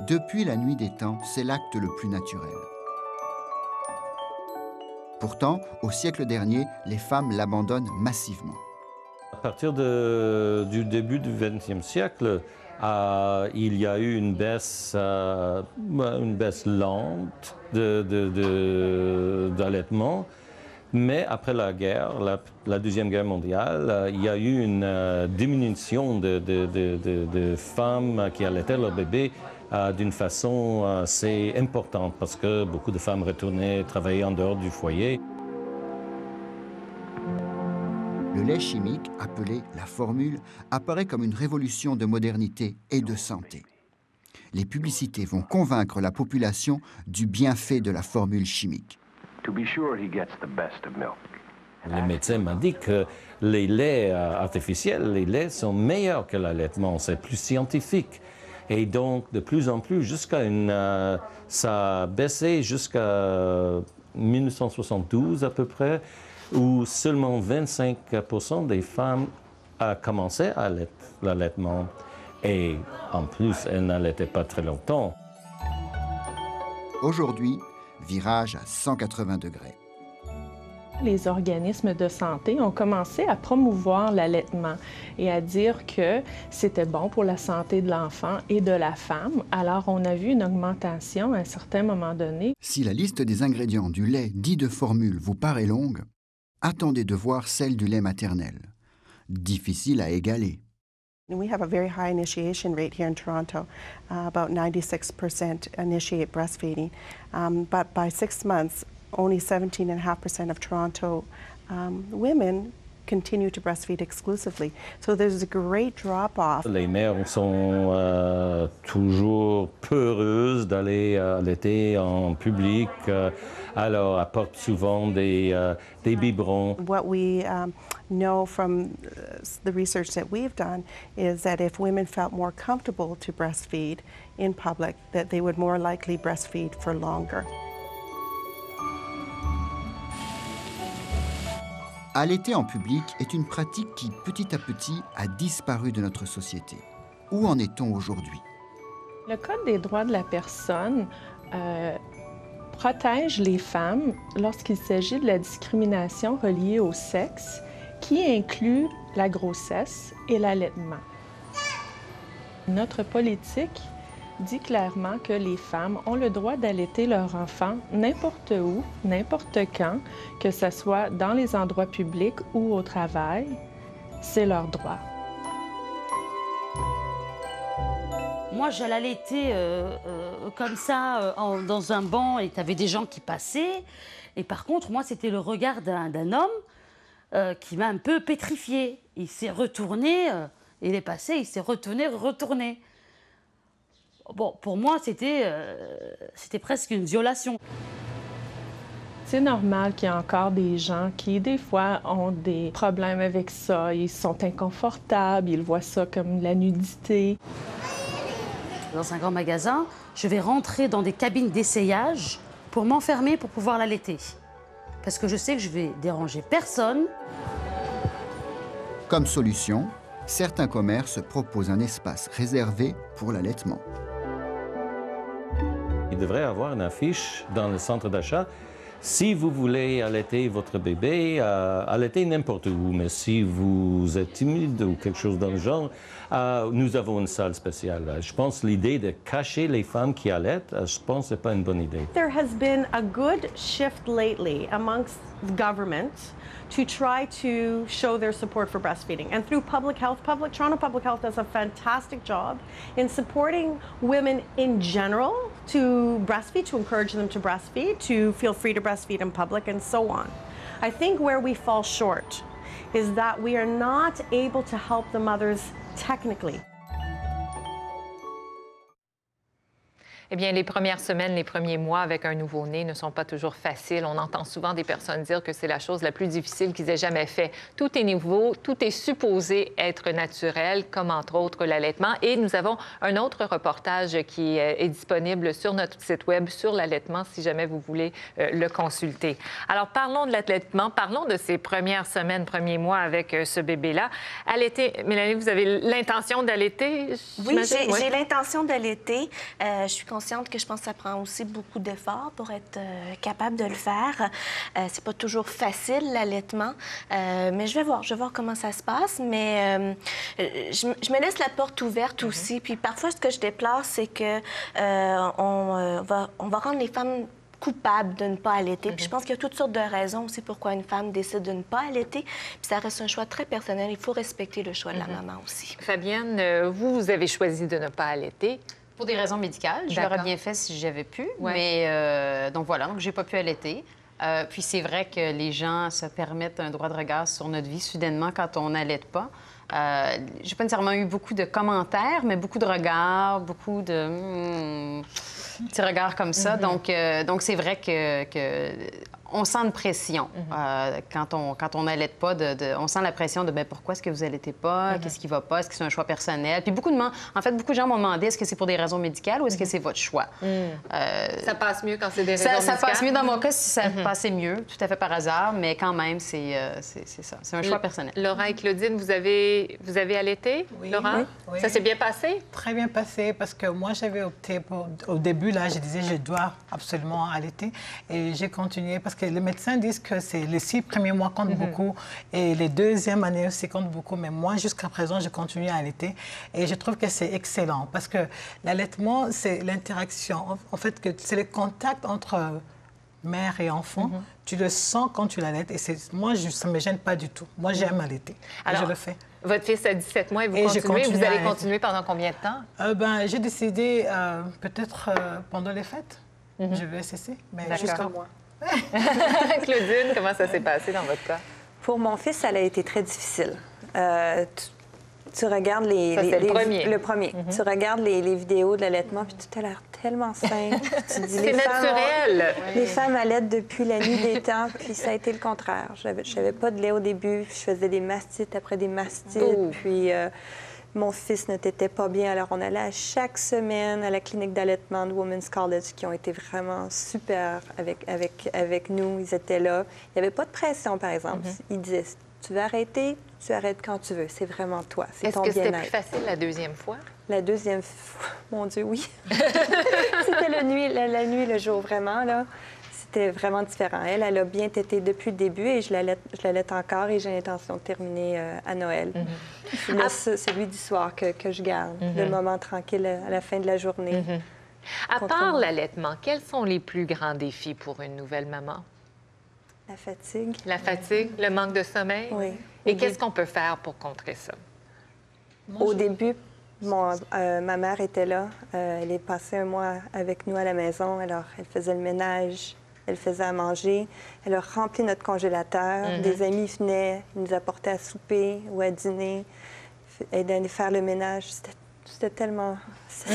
Depuis la nuit des temps, c'est l'acte le plus naturel. Pourtant, au siècle dernier, les femmes l'abandonnent massivement. À partir du début du XXe siècle, euh, il y a eu une baisse, euh, une baisse lente d'allaitement. Mais après la guerre, la, Deuxième Guerre mondiale, euh, il y a eu une euh, diminution de femmes qui allaitaient leur bébé euh, d'une façon assez importante parce que beaucoup de femmes retournaient travailler en dehors du foyer. Le lait chimique, appelé la formule, apparaît comme une révolution de modernité et de santé. Les publicités vont convaincre la population du bienfait de la formule chimique. To be sure he gets the best of milk. Les médecins m'indiquent que les laits euh, artificiels, les laits sont meilleurs que l'allaitement, c'est plus scientifique. Et donc, de plus en plus, jusqu'à une... euh, ça a baissé jusqu'à 1972 à peu près, où seulement 25 des femmes ont commencé à l'allaitement. Et en plus, elles n'allaitaient pas très longtemps. Aujourd'hui, virage à 180 degrés. Les organismes de santé ont commencé à promouvoir l'allaitement et à dire que c'était bon pour la santé de l'enfant et de la femme. Alors, on a vu une augmentation à un certain moment donné. Si la liste des ingrédients du lait dit de formule vous paraît longue, attendez de voir celle du lait maternel. Difficile à égaler. We have a very high initiation rate here in Toronto. Uh, about 96% initiate breastfeeding. Um, but by six months, only 17.5% of Toronto um, women continue to breastfeed exclusively. So there's a great drop off. Les mères sont euh, toujours peureuses d'aller euh, allaiter en public, euh, alors apportent souvent des, euh, des biberons. What we um, know from uh, the research that we've done is that if women felt more comfortable to breastfeed in public, that they would more likely breastfeed for longer. Allaiter en public est une pratique qui, petit à petit, a disparu de notre société. Où en est-on aujourd'hui? Le Code des droits de la personne euh, protège les femmes lorsqu'il s'agit de la discrimination reliée au sexe, qui inclut la grossesse et l'allaitement. Notre politique dit clairement que les femmes ont le droit d'allaiter leur enfant n'importe où, n'importe quand, que ce soit dans les endroits publics ou au travail. C'est leur droit. Moi, j'allais allaiter euh, euh, comme ça, euh, dans un banc, et tu avais des gens qui passaient. Et par contre, moi, c'était le regard d'un homme qui m'a un peu pétrifié. Il s'est retourné, il est passé, il s'est retourné, retourné. Bon, pour moi, c'était euh, c'était presque une violation. C'est normal qu'il y ait encore des gens qui, des fois, ont des problèmes avec ça. Ils sont inconfortables, ils voient ça comme la nudité. Dans un grand magasin, je vais rentrer dans des cabines d'essayage pour m'enfermer pour pouvoir l'allaiter. Parce que je sais que je vais déranger personne. Comme solution, certains commerces proposent un espace réservé pour l'allaitement. Il devrait avoir une affiche dans le centre d'achat Si vous voulez allaiter votre bébé, euh, allaiter n'importe où, mais si vous êtes timide ou quelque chose dans le genre, euh, nous avons une salle spéciale. Je pense l'idée de cacher les femmes qui allaitent, euh, je pense que ce n'est pas une bonne idée. There has been a good shift lately amongst to try to show their support for breastfeeding. And through public health, public Toronto Public Health does a fantastic job in supporting women in general to breastfeed, to encourage them to breastfeed, to feel free to breastfeed in public, and so on. I think where we fall short is that we are not able to help the mothers technically. Eh bien, les premières semaines, les premiers mois avec un nouveau-né ne sont pas toujours faciles. On entend souvent des personnes dire que c'est la chose la plus difficile qu'ils aient jamais fait. Tout est nouveau, tout est supposé être naturel, comme entre autres l'allaitement. Et nous avons un autre reportage qui euh, est disponible sur notre site web sur l'allaitement si jamais vous voulez euh, le consulter. Alors, parlons de l'allaitement, parlons de ces premières semaines, premiers mois avec euh, ce bébé-là. Allaiter, Mélanie, vous avez l'intention d'allaiter? Oui, j'ai Oui. l'intention d'allaiter. Euh, je suis consciente que je pense que ça prend aussi beaucoup d'efforts pour être euh, capable de le faire. Euh, c'est pas toujours facile, l'allaitement, Euh, mais je vais voir, je vais voir comment ça se passe. Mais euh, je, me laisse la porte ouverte aussi. Puis parfois, ce que je déplore, c'est que on, va, on va rendre les femmes coupables de ne pas allaiter. Puis je pense qu'il y a toutes sortes de raisons aussi pourquoi une femme décide de ne pas allaiter. Puis ça reste un choix très personnel. Il faut respecter le choix de la maman aussi. Fabienne, vous, vous avez choisi de ne pas allaiter. Pour des raisons médicales. Je l'aurais bien fait si j'avais pu. Ouais. Mais euh, donc voilà, donc j'ai pas pu allaiter. Euh, puis c'est vrai que les gens se permettent un droit de regard sur notre vie soudainement quand on n'allaite pas. Euh, j'ai pas nécessairement eu beaucoup de commentaires, mais beaucoup de regards, beaucoup de hmm, petits regards comme ça. Mhm. Donc, euh, donc c'est vrai que, que on sent une pression Mhm. euh, quand on quand on n'allaite pas. De, de- on sent la pression de ben, pourquoi est-ce que vous allaitez pas, Mhm. qu'est-ce qui va pas, est-ce que c'est un choix personnel? Puis beaucoup de gens, en fait, beaucoup de gens m'ont demandé est-ce que c'est pour des raisons médicales ou est-ce que c'est votre choix? Euh, Ça passe mieux quand c'est des ça, raisons ça passe mieux médicales? dans mon cas si ça Mhm. passait mieux, tout à fait par hasard, mais quand même, c'est euh, c'est- ça. C'est un choix L- personnel. Laura et Claudine, vous avez, vous avez allaité, Laura? Oui. Ça s'est bien passé? Très bien passé parce que moi, j'avais opté pour. Au début, là, je disais, je dois absolument allaiter. Et j'ai continué parce que les médecins disent que c'est les six premiers mois comptent Mhm. beaucoup et les deuxièmes années aussi comptent beaucoup. Mais moi, jusqu'à présent, je continue à allaiter. Et je trouve que c'est excellent parce que l'allaitement, c'est l'interaction. En- fait, c'est le contact entre mère et enfant. Mhm. Tu le sens quand tu l'allaites. Et moi, je, ça ne me gêne pas du tout. Moi, j'aime allaiter. Et Alors, je le fais. Votre fils a 17 mois et vous Et continuez. continue Vous allez à- continuer pendant combien de temps? Euh, ben, j'ai décidé euh, peut-être euh, pendant les fêtes. Je vais cesser, mais jusqu'à moi. Claudine, comment ça s'est passé dans votre cas? Pour mon fils, ça a été très difficile. Euh, tu, tu regardes les... Ça, les- le premier. Le premier. Mhm. Tu regardes les, les vidéos de l'allaitement, puis tout a l'air tellement simple. tu dis, les femmes naturel. les femmes allaitent depuis la nuit des temps, puis ça a été le contraire. J'avais, j'avais pas de lait au début, puis je faisais des mastites après des mastites, Oh. puis... euh, mon fils ne t'était pas bien, alors on allait à chaque semaine à la clinique d'allaitement de Women's College, qui ont été vraiment super avec, avec, avec nous. Ils étaient là. Il n'y avait pas de pression, par exemple. Mhm. Ils disaient, tu veux arrêter, tu arrêtes quand tu veux. C'est vraiment toi. C'est Est-ce ton que c'était bien-être. plus facile la deuxième fois? La deuxième fois, mon Dieu, oui. C'était la nuit, la, la nuit, le jour, vraiment, là. C'était vraiment différent. Elle, elle a bien tété depuis le début et je l'allaite encore et j'ai l'intention de terminer euh, à Noël. Là, ce- celui du soir que, que je garde, le Mhm. moment tranquille à la fin de la journée. À Contre part l'allaitement, quels sont les plus grands défis pour une nouvelle maman? La fatigue. La fatigue, le manque de sommeil? Oui. Et qu'est-ce qu'on peut faire pour contrer ça? Au début, mon- euh, ma mère était là. Euh, elle est passée un mois avec nous à la maison. Alors, elle faisait le ménage, elle faisait à manger. Elle a rempli notre congélateur. Mhm. Des amis venaient, ils nous apportaient à souper ou à dîner. Elle allait faire le ménage. C'était- tellement...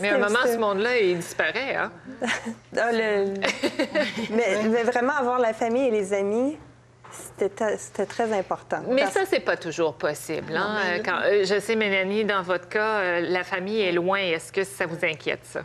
Mais à un moment, ce monde-là, il disparaît, hein? Ah, le- mais, mais vraiment, avoir la famille et les amis, c'était ta- c'était très important. Mais Parce- ça, c'est pas toujours possible. Hein? Non, mais- quand- euh, je sais, Mélanie, dans votre cas, euh, la famille est loin. Est-ce que ça vous inquiète, ça?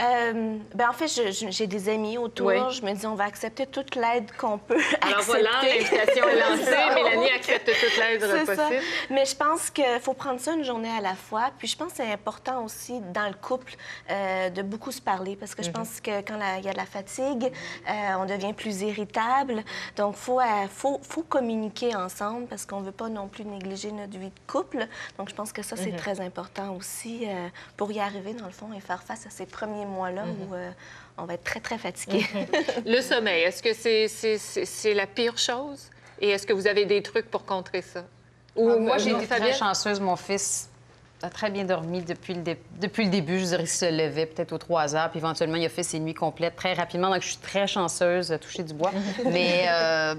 Euh, ben, en fait, j'ai des amis autour. Oui. Je me dis, on va accepter toute l'aide qu'on peut Alors accepter. voilà, l'invitation est lancée. Mélanie accepte toute l'aide ça. possible. Mais je pense qu'il faut prendre ça une journée à la fois. Puis je pense que c'est important aussi dans le couple euh, de beaucoup se parler parce que je Mhm. pense que quand il y a de la fatigue, euh, on devient plus irritable. Donc, il faut, faut, faut communiquer ensemble parce qu'on ne veut pas non plus négliger notre vie de couple. Donc, je pense que ça, c'est Mhm. très important aussi pour y arriver, dans le fond, et faire face à ces premiers mois-là Mhm. où euh, on va être très, très fatigué. Le sommeil, est-ce que c'est c'est- c'est- c'est la pire chose? Et est-ce que vous avez des trucs pour contrer ça? Ou Ah, moi, j'ai non, été très chanceuse. Mon fils a très bien dormi depuis le, dé- depuis le début. Je dirais qu'il se levait peut-être aux 3 heures, puis éventuellement, il a fait ses nuits complètes très rapidement. Donc, je suis très chanceuse, à toucher du bois. Mais. euh,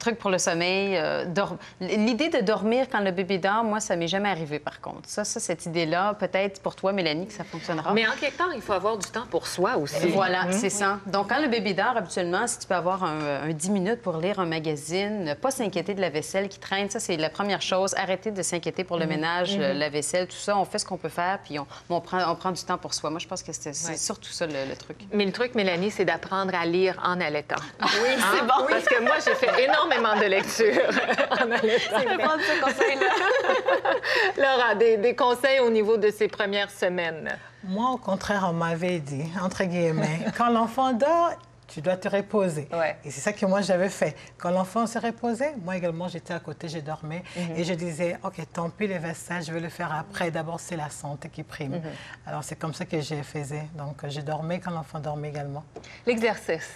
Truc pour le sommeil, euh, dor- l'idée de dormir quand le bébé dort, moi, ça m'est jamais arrivé par contre. Ça, ça cette idée-là, peut-être pour toi, Mélanie, que ça fonctionnera. Mais en quelque temps, il faut avoir du temps pour soi aussi. Voilà, Mhm. c'est ça. Donc, quand le bébé dort, habituellement, si tu peux avoir un, un 10 minutes pour lire un magazine, ne pas s'inquiéter de la vaisselle qui traîne, ça, c'est la première chose. Arrêter de s'inquiéter pour le Mhm. ménage, Mhm. la vaisselle, tout ça. On fait ce qu'on peut faire, puis on, on prend, on prend du temps pour soi. Moi, je pense que c'est Ouais. surtout ça, le, le truc. Mais le truc, Mélanie, c'est d'apprendre à lire en allaitant. Oui, c'est bon. Parce que moi, j'ai fait énormément de lectures en ce conseil-là. Laura, des, des conseils au niveau de ces premières semaines? Moi, au contraire, on m'avait dit, entre guillemets, quand l'enfant dort, tu dois te reposer. Et c'est ça que moi, j'avais fait. Quand l'enfant se reposait, moi également, j'étais à côté, je dormais. Mhm. Et je disais, OK, tant pis les vaisselles, je vais le faire après. D'abord, c'est la santé qui prime. Mhm. Alors, c'est comme ça que je faisais. Donc, je dormais quand l'enfant dormait également. L'exercice.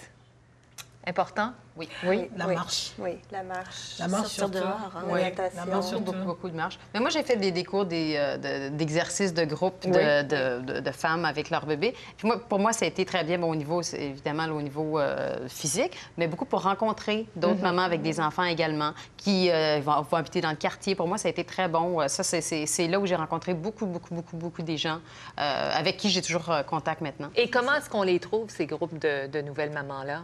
Important? Oui. Oui. La Oui. marche. Oui, la marche. La marche Sortir surtout. dehors, hein, Oui, la marche, beaucoup, beaucoup de marche. Mais moi, j'ai fait des, des cours des, euh, de- d'exercices de groupe de, Oui. de- de- de femmes avec leur bébé. Puis moi, pour moi, ça a été très bien bon, au niveau, évidemment, au niveau euh, physique, mais beaucoup pour rencontrer d'autres Mhm. mamans avec des enfants également qui euh, vont, vont habiter dans le quartier. Pour moi, ça a été très bon. Ça, c'est, là où j'ai rencontré beaucoup, beaucoup, beaucoup, beaucoup des gens euh, avec qui j'ai toujours contact maintenant. Et comment est-ce qu'on les trouve, ces groupes de, de nouvelles mamans-là?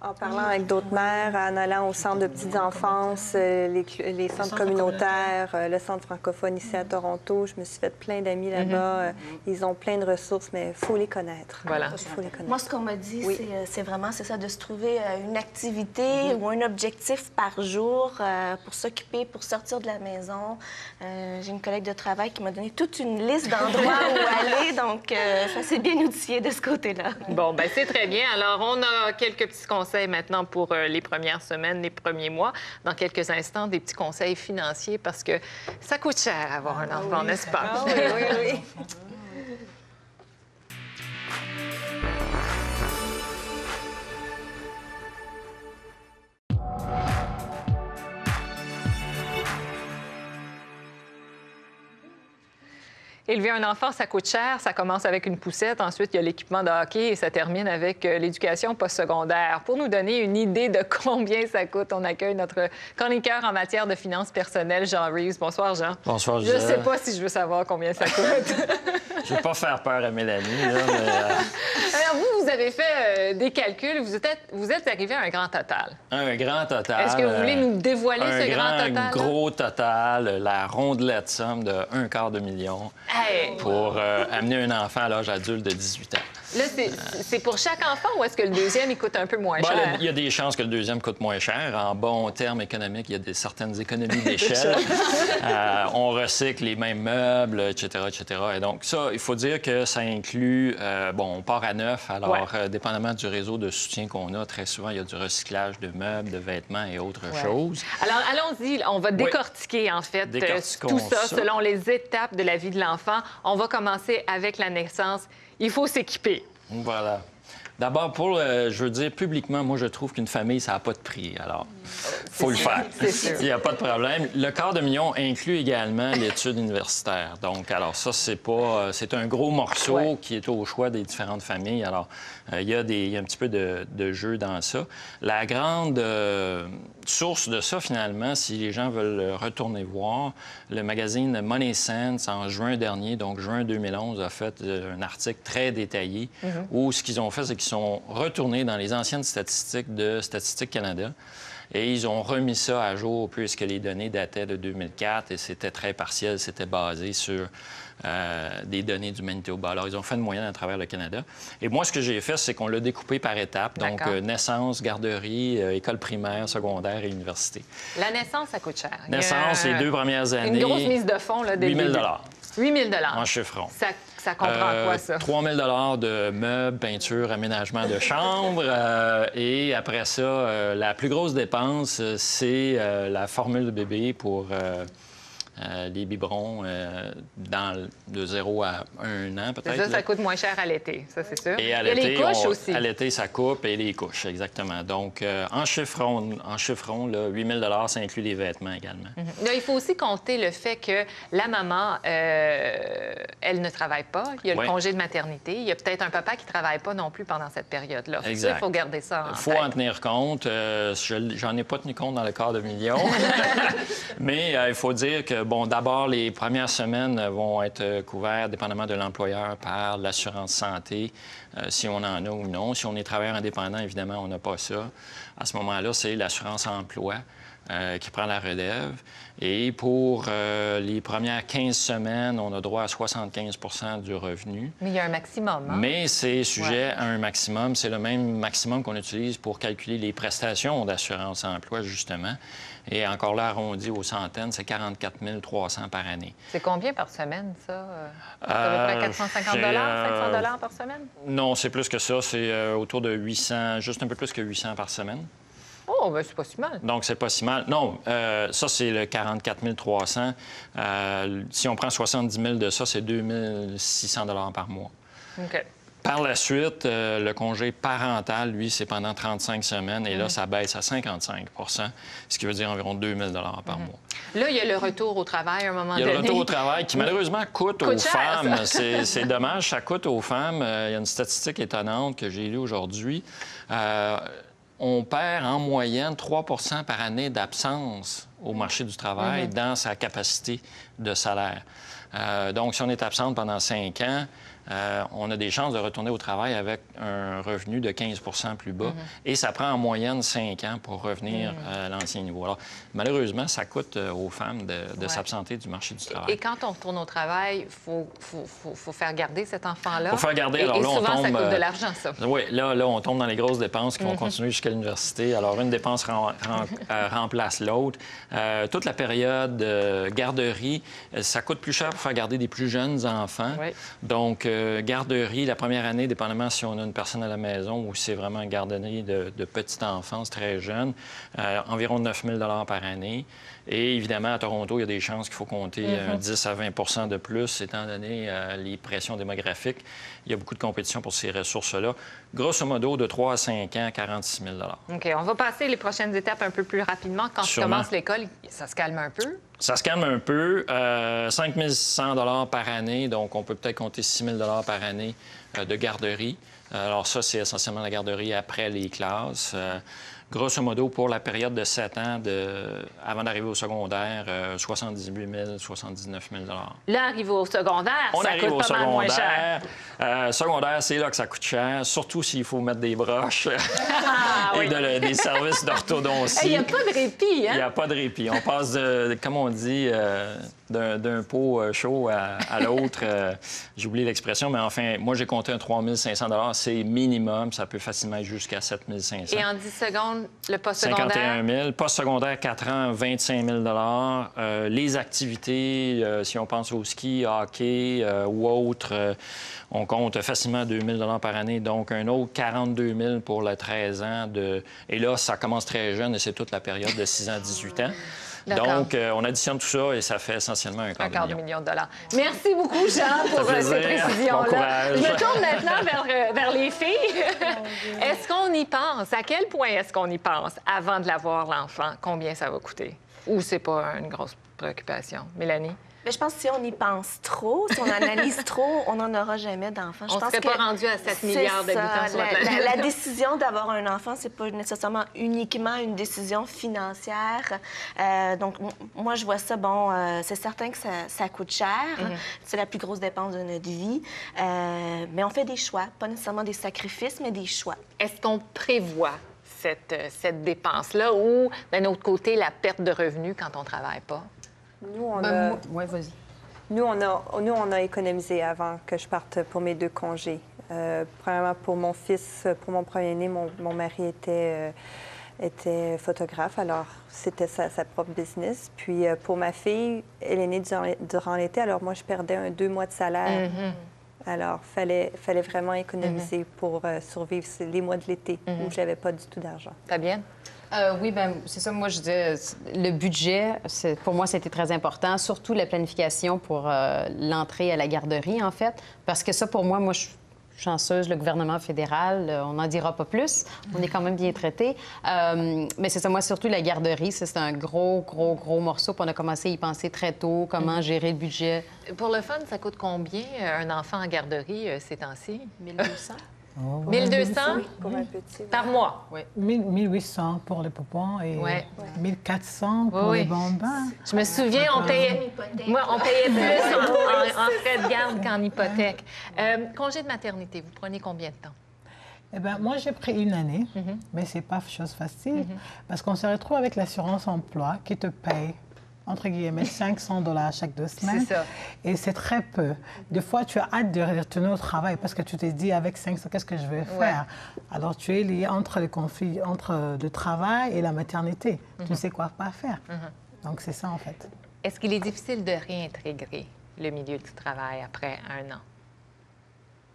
En parlant avec d'autres mères, en allant au centre de petites enfances, euh, les, centres communautaires, euh, le centre francophone ici à Toronto, je me suis fait plein d'amis là-bas. Euh, Ils ont plein de ressources, mais il faut les connaître. Voilà. Il faut les connaître. Moi, ce qu'on m'a dit, Oui. c'est, c'est vraiment c'est ça, de se trouver une activité ou un objectif par jour pour s'occuper, pour sortir de la maison. J'ai une collègue de travail qui m'a donné toute une liste d'endroits où aller, donc ça s'est bien outillé de ce côté-là. Bon, ben c'est très bien. Alors, on a quelques petits conseils maintenant pour euh, les premières semaines, les premiers mois. Dans quelques instants, des petits conseils financiers parce que ça coûte cher avoir un enfant, n'est-ce pas? Ah oui, oui, oui. Élever un enfant, ça coûte cher. Ça commence avec une poussette. Ensuite, il y a l'équipement de hockey et ça termine avec euh, l'éducation postsecondaire. Pour nous donner une idée de combien ça coûte, on accueille notre chroniqueur en matière de finances personnelles, Jean Reeves. Bonsoir, Jean. Bonsoir, Je ne sais pas si je veux savoir combien ça coûte. Je ne vais pas faire peur à Mélanie, là, mais euh, Alors, vous, vous avez fait euh, des calculs. Vous êtes, vous êtes arrivé à un grand total. un grand total. Est-ce que vous voulez nous dévoiler ce grand total? Un gros total, la rondelette somme de un quart de million Hey! pour euh, amener un enfant à l'âge adulte de 18 ans. Là, c'est- pour chaque enfant ou est-ce que le deuxième, il coûte un peu moins Bon, cher? il y a des chances que le deuxième coûte moins cher. En bon termes économiques, il y a des, certaines économies d'échelle. Euh, on recycle les mêmes meubles, etc., etc. Et donc, ça, il faut dire que ça inclut... euh, bon, on part à neuf, alors, Ouais. euh, dépendamment du réseau de soutien qu'on a, très souvent, il y a du recyclage de meubles, de vêtements et autres Ouais. choses. Alors, allons-y. On va décortiquer, en fait, tout ça, ça. selon les étapes de la vie de l'enfant. On va commencer avec la naissance. Il faut s'équiper. Voilà. D'abord, pour, euh, je veux dire, publiquement, moi, je trouve qu'une famille, ça n'a pas de prix. Alors, faut le faire. Il n'y a pas de problème. Le quart de million inclut également l'étude universitaire. Donc, alors ça, c'est pas... euh, C'est un gros morceau qui est au choix des différentes familles. Alors, il y, a des- il y a un petit peu de, de jeu dans ça. La grande euh, source de ça, finalement, si les gens veulent retourner voir, le magazine Money Sense, en juin dernier, donc juin 2011, a fait euh, un article très détaillé Mhm. où ce qu'ils ont fait, c'est qu'ils sont retournés dans les anciennes statistiques de Statistique Canada. Et ils ont remis ça à jour puisque les données dataient de 2004 et c'était très partiel, c'était basé sur euh, des données du Manitoba. Alors, ils ont fait une moyenne à travers le Canada. Et moi, ce que j'ai fait, c'est qu'on l'a découpé par étapes. Donc, euh, naissance, garderie, euh, école primaire, secondaire et université. La naissance, ça coûte cher. Naissance, les deux premières années. Une grosse mise de fonds, là, dès 8 le 000 début. 8 000 en chiffron. Ça, ça comprend Euh, quoi, ça? 3 000 de meubles, peinture, aménagement de chambre. euh, et après ça, euh, la plus grosse dépense, c'est la formule de bébé pour euh, les biberons euh, dans, de 0 à 1 an, peut-être. Ça, ça coûte moins cher à l'été, ça, c'est sûr. Et à l'été, couches on- aussi. à l'été, ça coupe et les couches, exactement. Donc, euh, en chiffron, en chiffron là, 8 000 ça inclut les vêtements également. Mhm. Là, il faut aussi compter le fait que la maman, euh, elle ne travaille pas. Il y a Oui. le congé de maternité. Il y a peut-être un papa qui ne travaille pas non plus pendant cette période-là. Il faut garder ça en Il faut tête. en tenir compte. Euh, je- J'en ai pas tenu compte dans le quart de million. Mais euh, il faut dire que, bon, d'abord, les premières semaines vont être euh, couvertes, dépendamment de l'employeur, par l'assurance santé, euh, si on en a ou non. Si on est travailleur indépendant, évidemment, on n'a pas ça. À ce moment-là, c'est l'assurance emploi. euh, qui prend la relève. Et pour euh, les premières 15 semaines, on a droit à 75% du revenu. Mais il y a un maximum. hein? Mais c'est sujet à un maximum. C'est le même maximum qu'on utilise pour calculer les prestations d'assurance emploi, justement. Et encore là, arrondi aux centaines, c'est 44 300 par année. C'est combien par semaine, ça? euh? C'est à Euh, peu près 450 j'ai, 500 euh, par semaine? Non, c'est plus que ça. C'est euh, autour de 800, juste un peu plus que 800 par semaine. Oh, ben c'est pas si mal. Donc, c'est pas si mal. Non, euh, ça, c'est le 44 300. Euh, si on prend 70 000 de ça, c'est 2 600 par mois. OK. Par la suite, euh, le congé parental, lui, c'est pendant 35 semaines et là, Mhm. ça baisse à 55% ce qui veut dire environ 2 000 par mois. Là, il y a le retour au travail à un moment Il y a donné. le retour au travail qui, malheureusement, coûte, Coûte aux cher, femmes. C'est dommage, ça coûte aux femmes. Euh, il y a une statistique étonnante que j'ai lue aujourd'hui. Euh, on perd en moyenne 3% par année d'absence au marché du travail Mhm. dans sa capacité de salaire. Euh, donc, si on est absente pendant 5 ans, euh, on a des chances de retourner au travail avec un revenu de 15 plus bas. Mhm. Et ça prend en moyenne 5 ans pour revenir Mhm. à l'ancien niveau. Alors, malheureusement, ça coûte euh, aux femmes de, de Ouais. s'absenter du marché du travail. Et quand on retourne au travail, il faut, faut, faut- faut faire garder cet enfant-là? Faut faire garder. Alors et là, on souvent, ça tombe, coûte de euh, l'argent, ça. Oui, là, là, on tombe dans les grosses dépenses qui vont Mhm. continuer jusqu'à l'université. Alors, une dépense euh, remplace l'autre. Euh, toute la période euh, garderie, euh, ça coûte plus cher pour faire garder des plus jeunes enfants. Donc, euh, garderie, la première année, dépendamment si on a une personne à la maison ou si c'est vraiment une garderie de, de petite enfance très jeune, euh, environ 9 000 par année. Et évidemment, à Toronto, il y a des chances qu'il faut compter euh, Mhm. 10 à 20% de plus, étant donné euh, les pressions démographiques. Il y a beaucoup de compétition pour ces ressources-là. Grosso modo, de 3 à 5 ans, 46 000 OK, on va passer les prochaines étapes un peu plus rapidement. Quand tu Sûrement. commences l'école, ça se calme un peu? Ça se calme un peu. Euh, 5 100 par année, donc on peut peut-être compter 6 000 par année euh, de garderie. Alors ça, c'est essentiellement la garderie après les classes. Grosso modo, pour la période de 7 ans de... avant d'arriver au secondaire, euh, 78 000, 79 000 Là, arrivé au secondaire, On ça arrive coûte au pas mal moins cher. secondaire. Euh, secondaire, c'est là que ça coûte cher, surtout s'il faut mettre des broches Ah, et oui. de- des services d'orthodontie. Il n'y a pas de répit, Il hein? n'y a pas de répit. On passe, de, comme on dit, euh, d'un pot euh, chaud à, à l'autre. Euh, J'ai oublié l'expression, mais enfin, moi, j'ai compté un 3 500 C'est minimum. Ça peut facilement être jusqu'à 7 500 Et en 10 secondes, le post-secondaire. 51 000. Postsecondaire, 4 ans, 25 000 Euh, Les activités, euh, si on pense au ski, hockey ou autres, euh, on compte facilement 2 000 par année. Donc, un autre 42 000 pour le 13 ans. De... Et là, ça commence très jeune et c'est toute la période de 6 ans à 18 ans. Donc, euh, on additionne tout ça et ça fait essentiellement un quart, Un quart de de million. de dollars. Merci beaucoup, Jean, pour euh, ces précisions-là. Bon. Je me tourne maintenant vers, euh, vers les filles. est-ce qu'on y pense? À quel point est-ce qu'on y pense avant de l'avoir, l'enfant? Combien ça va coûter? Ou c'est pas une grosse préoccupation? Mélanie? Mais je pense que si on y pense trop, si on analyse trop, on n'en aura jamais d'enfant. Je On pense serait que pas rendu à 7 c'est milliards d'habitants sur la La, planète. la- la décision d'avoir un enfant, c'est pas nécessairement uniquement une décision financière. Euh, donc, moi, je vois ça, bon, euh, c'est certain que ça, ça coûte cher. Mhm. C'est la plus grosse dépense de notre vie. Euh, mais on fait des choix, pas nécessairement des sacrifices, mais des choix. Est-ce qu'on prévoit cette, cette dépense-là ou, d'un autre côté, la perte de revenus quand on ne travaille pas? Nous, on a... moi- ouais, vas-y. Nous on, a, nous, on a économisé avant que je parte pour mes deux congés. Euh, premièrement, pour mon fils, pour mon premier-né, mon, mon mari était, euh, était photographe, alors c'était sa, sa propre business. Puis euh, pour ma fille, elle est née durant, durant l'été, alors moi, je perdais un deux mois de salaire. Mhm. Alors, il fallait, fallait vraiment économiser pour euh, survivre les mois de l'été où j'avais pas du tout d'argent. Fabienne? Euh, oui, ben c'est ça. Moi, je disais, c- le budget, pour moi, c'était très important, surtout la planification pour euh, l'entrée à la garderie, en fait. Parce que ça, pour moi, moi, je suis chanceuse, le gouvernement fédéral, euh, on n'en dira pas plus. On est quand même bien traité. Euh, mais c'est ça, moi, surtout la garderie, c'est un gros, gros, gros morceau. Puis on a commencé à y penser très tôt, comment gérer le budget. Pour le fun, ça coûte combien un enfant en garderie ces temps-ci? 1200. 1200 Pour un petit. par mois? Oui. 1000 1800 pour les poupons et Ouais. 1400 pour Oui, les bambins. Je me souviens, on payait, moi, on payait plus en, en- en frais de garde qu'en hypothèque. Euh, congé de maternité, vous prenez combien de temps? Eh ben, moi, j'ai pris une année, Mhm. mais c'est pas chose facile parce qu'on se retrouve avec l'assurance emploi qui te paye entre guillemets 500 dollars chaque deux semaines. ça. Et c'est très peu. Des fois, tu as hâte de retourner au travail parce que tu te dis avec 500, qu'est-ce que je vais faire? Alors, tu es lié entre les conflits, entre le travail et la maternité. Tu ne sais quoi pas faire. Donc, c'est ça en fait. Est-ce qu'il est difficile de réintégrer le milieu du travail après un an?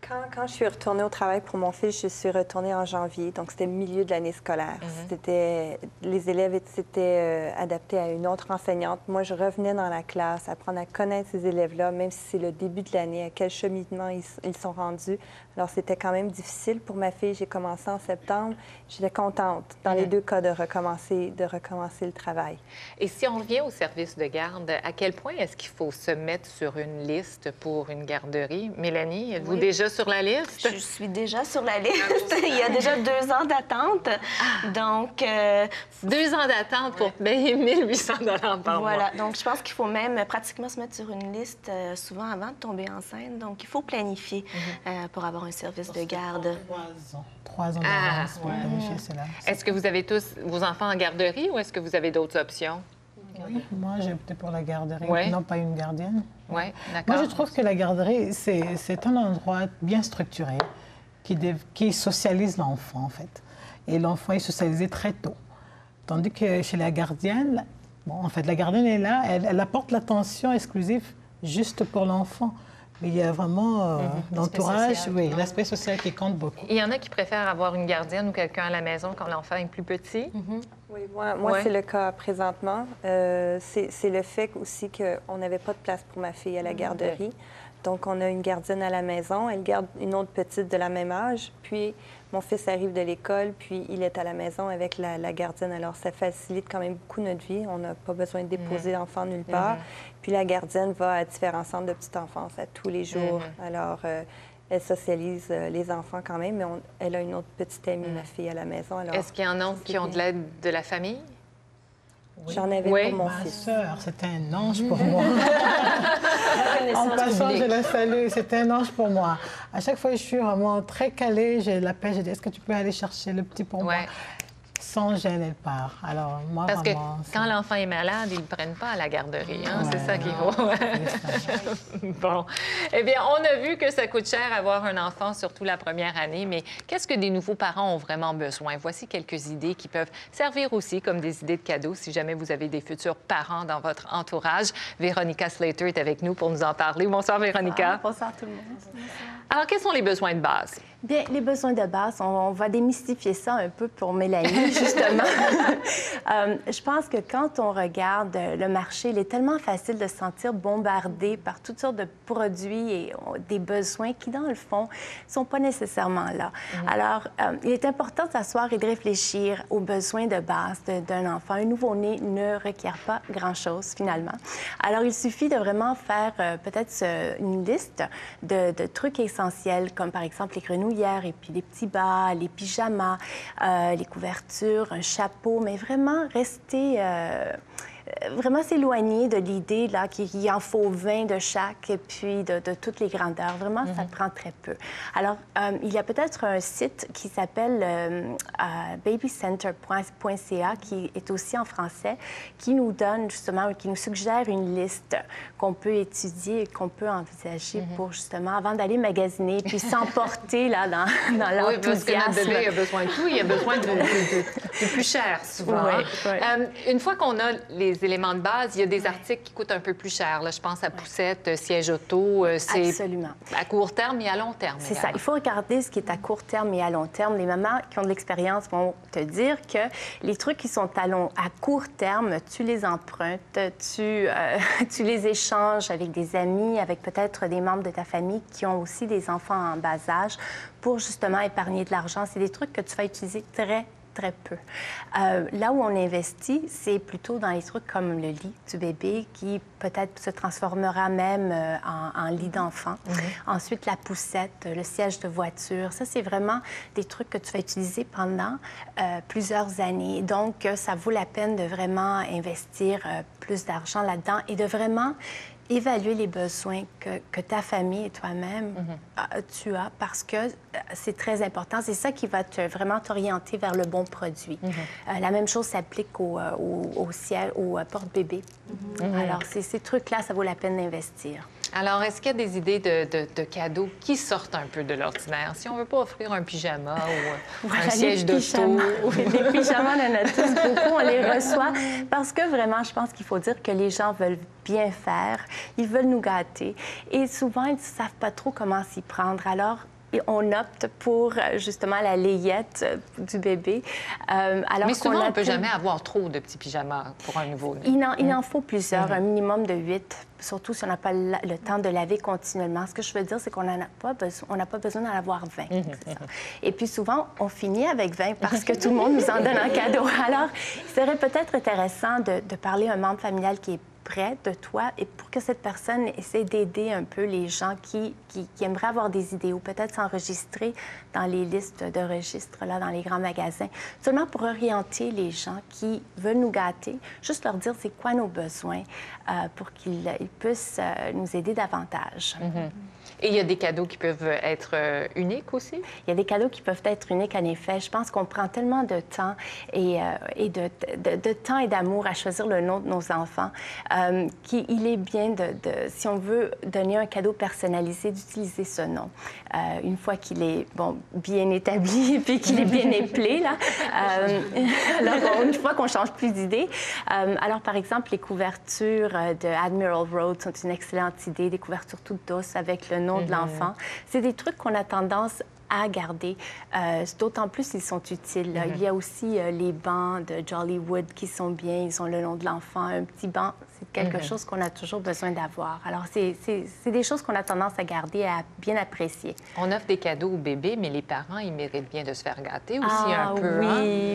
Quand, quand je suis retournée au travail pour mon fils, je suis retournée en janvier, donc c'était milieu de l'année scolaire. C'était les élèves étaient s'étaient, euh, adaptés à une autre enseignante. Moi, je revenais dans la classe, apprendre à connaître ces élèves-là, même si c'est le début de l'année, à quel cheminement ils, ils sont rendus. Alors, c'était quand même difficile pour ma fille. J'ai commencé en septembre. J'étais contente, dans les Mhm. deux cas, de recommencer, de recommencer le travail. Et si on revient au service de garde, à quel point est-ce qu'il faut se mettre sur une liste pour une garderie? Mélanie, êtes-vous Oui. déjà sur la liste? Je suis déjà sur la liste. Il y a déjà deux ans d'attente. Donc, euh, Deux ans d'attente pour payer 1800 par voilà. mois. Donc, je pense qu'il faut même pratiquement se mettre sur une liste euh, souvent avant de tomber enceinte. Donc, il faut planifier Mhm. euh, pour avoir un service de garde. Trois ans. Trois ans Ah, ouais. cela. Est-ce que vous avez tous vos enfants en garderie ou est-ce que vous avez d'autres options? Oui, moi, j'ai opté pour la garderie, Ouais. non pas une gardienne. Oui, d'accord. Moi, je trouve que la garderie, c'est un endroit bien structuré qui, socialise l'enfant, en fait. Et l'enfant est socialisé très tôt. Tandis que chez la gardienne, bon, en fait, la gardienne est là, elle, elle apporte l'attention exclusive juste pour l'enfant. Mais il y a vraiment euh, l'entourage, oui, non? l'aspect social qui compte beaucoup. Il y en a qui préfèrent avoir une gardienne ou quelqu'un à la maison quand l'enfant est plus petit. Oui, moi, moi, Ouais. c'est le cas présentement. Euh, c'est c'est le fait aussi qu'on n'avait pas de place pour ma fille à la garderie. Donc, on a une gardienne à la maison. Elle garde une autre petite de la même âge. Puis, mon fils arrive de l'école, puis il est à la maison avec la, la gardienne. Alors, ça facilite quand même beaucoup notre vie. On n'a pas besoin de déposer l'enfant nulle part. Mhm. Puis, la gardienne va à différents centres de petite enfance à tous les jours. Alors, euh, elle socialise euh, les enfants quand même, mais on- elle a une autre petite amie, ma fille, à la maison. Est-ce qu'il y en a qui ont de l'aide de la famille? J'en avais Oui. pour mon Ma fils. sœur, c'était un ange pour moi. en passant, je la salue. C'était un ange pour moi. À chaque fois, je suis vraiment très calée. Je l'appelle, je dis Est-ce que tu peux aller chercher le petit pour moi? Sans gêne, elle part. Alors, moi, Parce que quand l'enfant est malade, ils ne le prennent pas à la garderie. hein, C'est ça qu'il faut. bon. Eh bien, on a vu que ça coûte cher avoir un enfant, surtout la première année, mais qu'est-ce que des nouveaux parents ont vraiment besoin? Voici quelques idées qui peuvent servir aussi comme des idées de cadeaux si jamais vous avez des futurs parents dans votre entourage. Véronica Slater est avec nous pour nous en parler. Bonsoir, Véronica. Bonsoir tout le monde. Alors, quels sont les besoins de base? Bien, les besoins de base, on, on va démystifier ça un peu pour Mélanie, justement. Euh, je pense que quand on regarde le marché, il est tellement facile de se sentir bombardé par toutes sortes de produits et euh, des besoins qui, dans le fond, ne sont pas nécessairement là. Alors, euh, il est important de s'asseoir et de réfléchir aux besoins de base d'un enfant. Un nouveau-né ne requiert pas grand-chose, finalement. Alors, il suffit de vraiment faire euh, peut-être une liste de, de trucs essentiels, comme par exemple les grenouillères et puis les petits bas, les pyjamas, euh, les couvertures, un chapeau, mais vraiment rester... euh, vraiment s'éloigner de l'idée là qu'il en faut 20 de chaque et puis de, de toutes les grandeurs. Vraiment, ça Mhm. prend très peu. Alors, euh, il y a peut-être un site qui s'appelle euh, euh, babycenter.ca qui est aussi en français, qui nous donne justement, qui nous suggère une liste qu'on peut étudier et qu'on peut envisager Mhm. pour justement, avant d'aller magasiner, puis s'emporter là dans, dans Oui, parce que notre l'enthousiasme. bébé a besoin de tout, il a besoin de, de- plus cher souvent. Oui, oui. Euh, une fois qu'on a les éléments de base, il y a des articles qui coûtent un peu plus cher. Là, je pense à poussette, siège auto. euh, c'est Absolument. À court terme et à long terme. C'est ça. Il faut regarder ce qui est à court terme et à long terme. Les mamans qui ont de l'expérience vont te dire que les trucs qui sont à, long, à court terme, tu les empruntes, tu, euh, tu les échanges avec des amis, avec peut-être des membres de ta famille qui ont aussi des enfants en bas âge pour justement épargner de l'argent. C'est des trucs que tu vas utiliser très très peu. Euh, là où on investit, c'est plutôt dans les trucs comme le lit du bébé qui peut-être se transformera même euh, en, en lit d'enfant. Ensuite, la poussette, le siège de voiture. Ça, c'est vraiment des trucs que tu vas utiliser pendant euh, plusieurs années. Donc, ça vaut la peine de vraiment investir euh, plus d'argent là-dedans et de vraiment évaluer les besoins que, que ta famille et toi-même euh, tu as parce que euh, c'est très important. C'est ça qui va te, vraiment t'orienter vers le bon produit. Euh, la même chose s'applique au, euh, au, au ciel, au porte-bébé. Mhm. Alors, ces trucs-là, ça vaut la peine d'investir. Alors, est-ce qu'il y a des idées de, de- de cadeaux qui sortent un peu de l'ordinaire? Si on ne veut pas offrir un pyjama ou euh, Voilà, un siège d'auto. Oui, les pyjamas, on en a tous beaucoup, on les reçoit parce que vraiment, je pense qu'il faut dire que les gens veulent bien faire, ils veulent nous gâter et souvent, ils ne savent pas trop comment s'y prendre. Alors, et on opte pour euh, justement la layette euh, du bébé. Euh, alors Mais souvent, on ne peut jamais avoir trop de petits pyjamas pour un nouveau-né. il en, il en faut plusieurs, Mhm. un minimum de huit, surtout si on n'a pas le, temps de laver continuellement. Ce que je veux dire, c'est qu'on n'a pas, besoin- on n'a pas besoin d'en avoir 20. Mhm. c'est ça. Et puis souvent, on finit avec 20 parce que tout le monde nous en donne en cadeau. Alors, il serait peut-être intéressant de, de parler à un membre familial qui est près de toi et pour que cette personne essaie d'aider un peu les gens qui, qui, aimeraient avoir des idées ou peut-être s'enregistrer dans les listes de registres, là, dans les grands magasins, seulement pour orienter les gens qui veulent nous gâter, juste leur dire c'est quoi nos besoins euh, pour qu'ils ils puissent euh, nous aider davantage. Mhm. Et il y a des cadeaux qui peuvent être euh, uniques aussi? Il y a des cadeaux qui peuvent être uniques, en effet. Je pense qu'on prend tellement de temps et, euh, de, temps et d'amour à choisir le nom de nos enfants euh, qu'il est bien, si on veut donner un cadeau personnalisé, d'utiliser ce nom. Une fois qu'il est bon, bien établi et qu'il est bien éplé, là. Alors, une fois qu'on change plus d'idée. Alors, par exemple, les couvertures de Admiral Road sont une excellente idée, des couvertures toutes douces avec le nom de Mhm. l'enfant. C'est des trucs qu'on a tendance à garder. Euh, D'autant plus ils sont utiles. Mhm. Il y a aussi euh, les bancs de Jollywood qui sont bien. Ils ont le nom de l'enfant. Un petit banc, c'est quelque Mhm. chose qu'on a toujours besoin d'avoir. Alors, c'est des choses qu'on a tendance à garder à bien apprécier. On offre des cadeaux aux bébés, mais les parents, ils méritent bien de se faire gâter aussi Ah, un peu. Oui,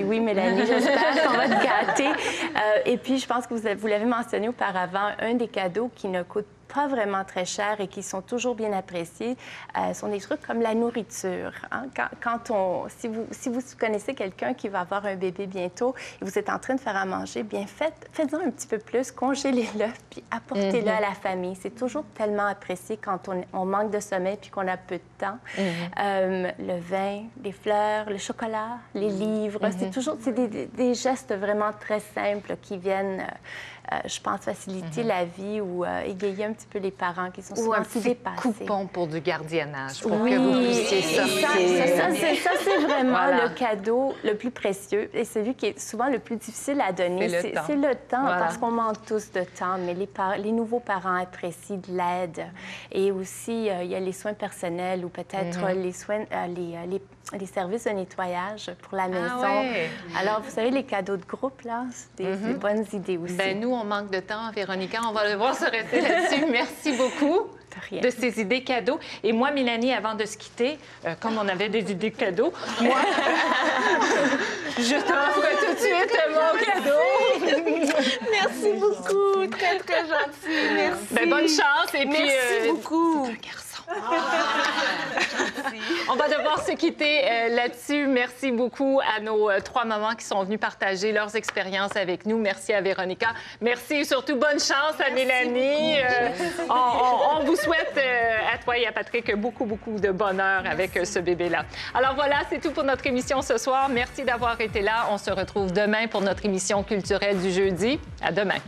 hein? oui, Mélanie, j'espère qu'on va te gâter. Euh, et puis, je pense que vous, vous l'avez mentionné auparavant, un des cadeaux qui ne coûte pas vraiment très cher et qui sont toujours bien appréciés euh, sont des trucs comme la nourriture. hein? Quand, quand on, si, vous, si vous connaissez quelqu'un qui va avoir un bébé bientôt et vous êtes en train de faire à manger, bien faites, faites-en un petit peu plus, puis apportez-le Mhm. à la famille. C'est toujours tellement apprécié quand on, on manque de sommeil puis qu'on a peu de temps. Mhm. Euh, le vin, les fleurs, le chocolat, les livres, c'est Mhm. toujours c'est des, des- des gestes vraiment très simples qui viennent, euh, euh, je pense, faciliter la vie ou euh, égayer un petit peu les parents qui sont Mhm. Ou souvent un petit dépassés. coupon pour du gardiennage, pour Oui, que vous puissiez sortir. ça, ça, c'est- ça, c'est vraiment Voilà. le cadeau le plus précieux et celui qui est souvent le plus difficile à donner. C'est le temps. le temps, Voilà. parce qu'on manque tous de temps, mais les, par- les nouveaux parents apprécient de l'aide. Et aussi, euh, il y a les soins personnels ou peut-être Mhm. les soins, les, les- les services de nettoyage pour la maison. Ah ouais. Alors, vous savez, les cadeaux de groupe, là, c'est des, Mhm. des bonnes idées aussi. Ben, nous, on manque de temps, Véronica. On va devoir se rester là-dessus. Merci beaucoup de ces idées cadeaux. Et moi, Mélanie, avant de se quitter, euh, comme on avait des idées cadeaux, moi, je t'offre tout de suite mon cadeau. Merci beaucoup. Très, très gentil. Merci. Ben, bonne chance. Et puis, Merci euh, beaucoup. On va devoir se quitter euh, là-dessus. Merci beaucoup à nos euh, trois mamans qui sont venues partager leurs expériences avec nous. Merci à Véronica. Merci et surtout bonne chance à Mélanie. Euh, on, on- on vous souhaite à toi et à Patrick beaucoup, beaucoup de bonheur avec ce bébé-là. Alors voilà, c'est tout pour notre émission ce soir. Merci d'avoir été là. On se retrouve demain pour notre émission culturelle du jeudi. À demain.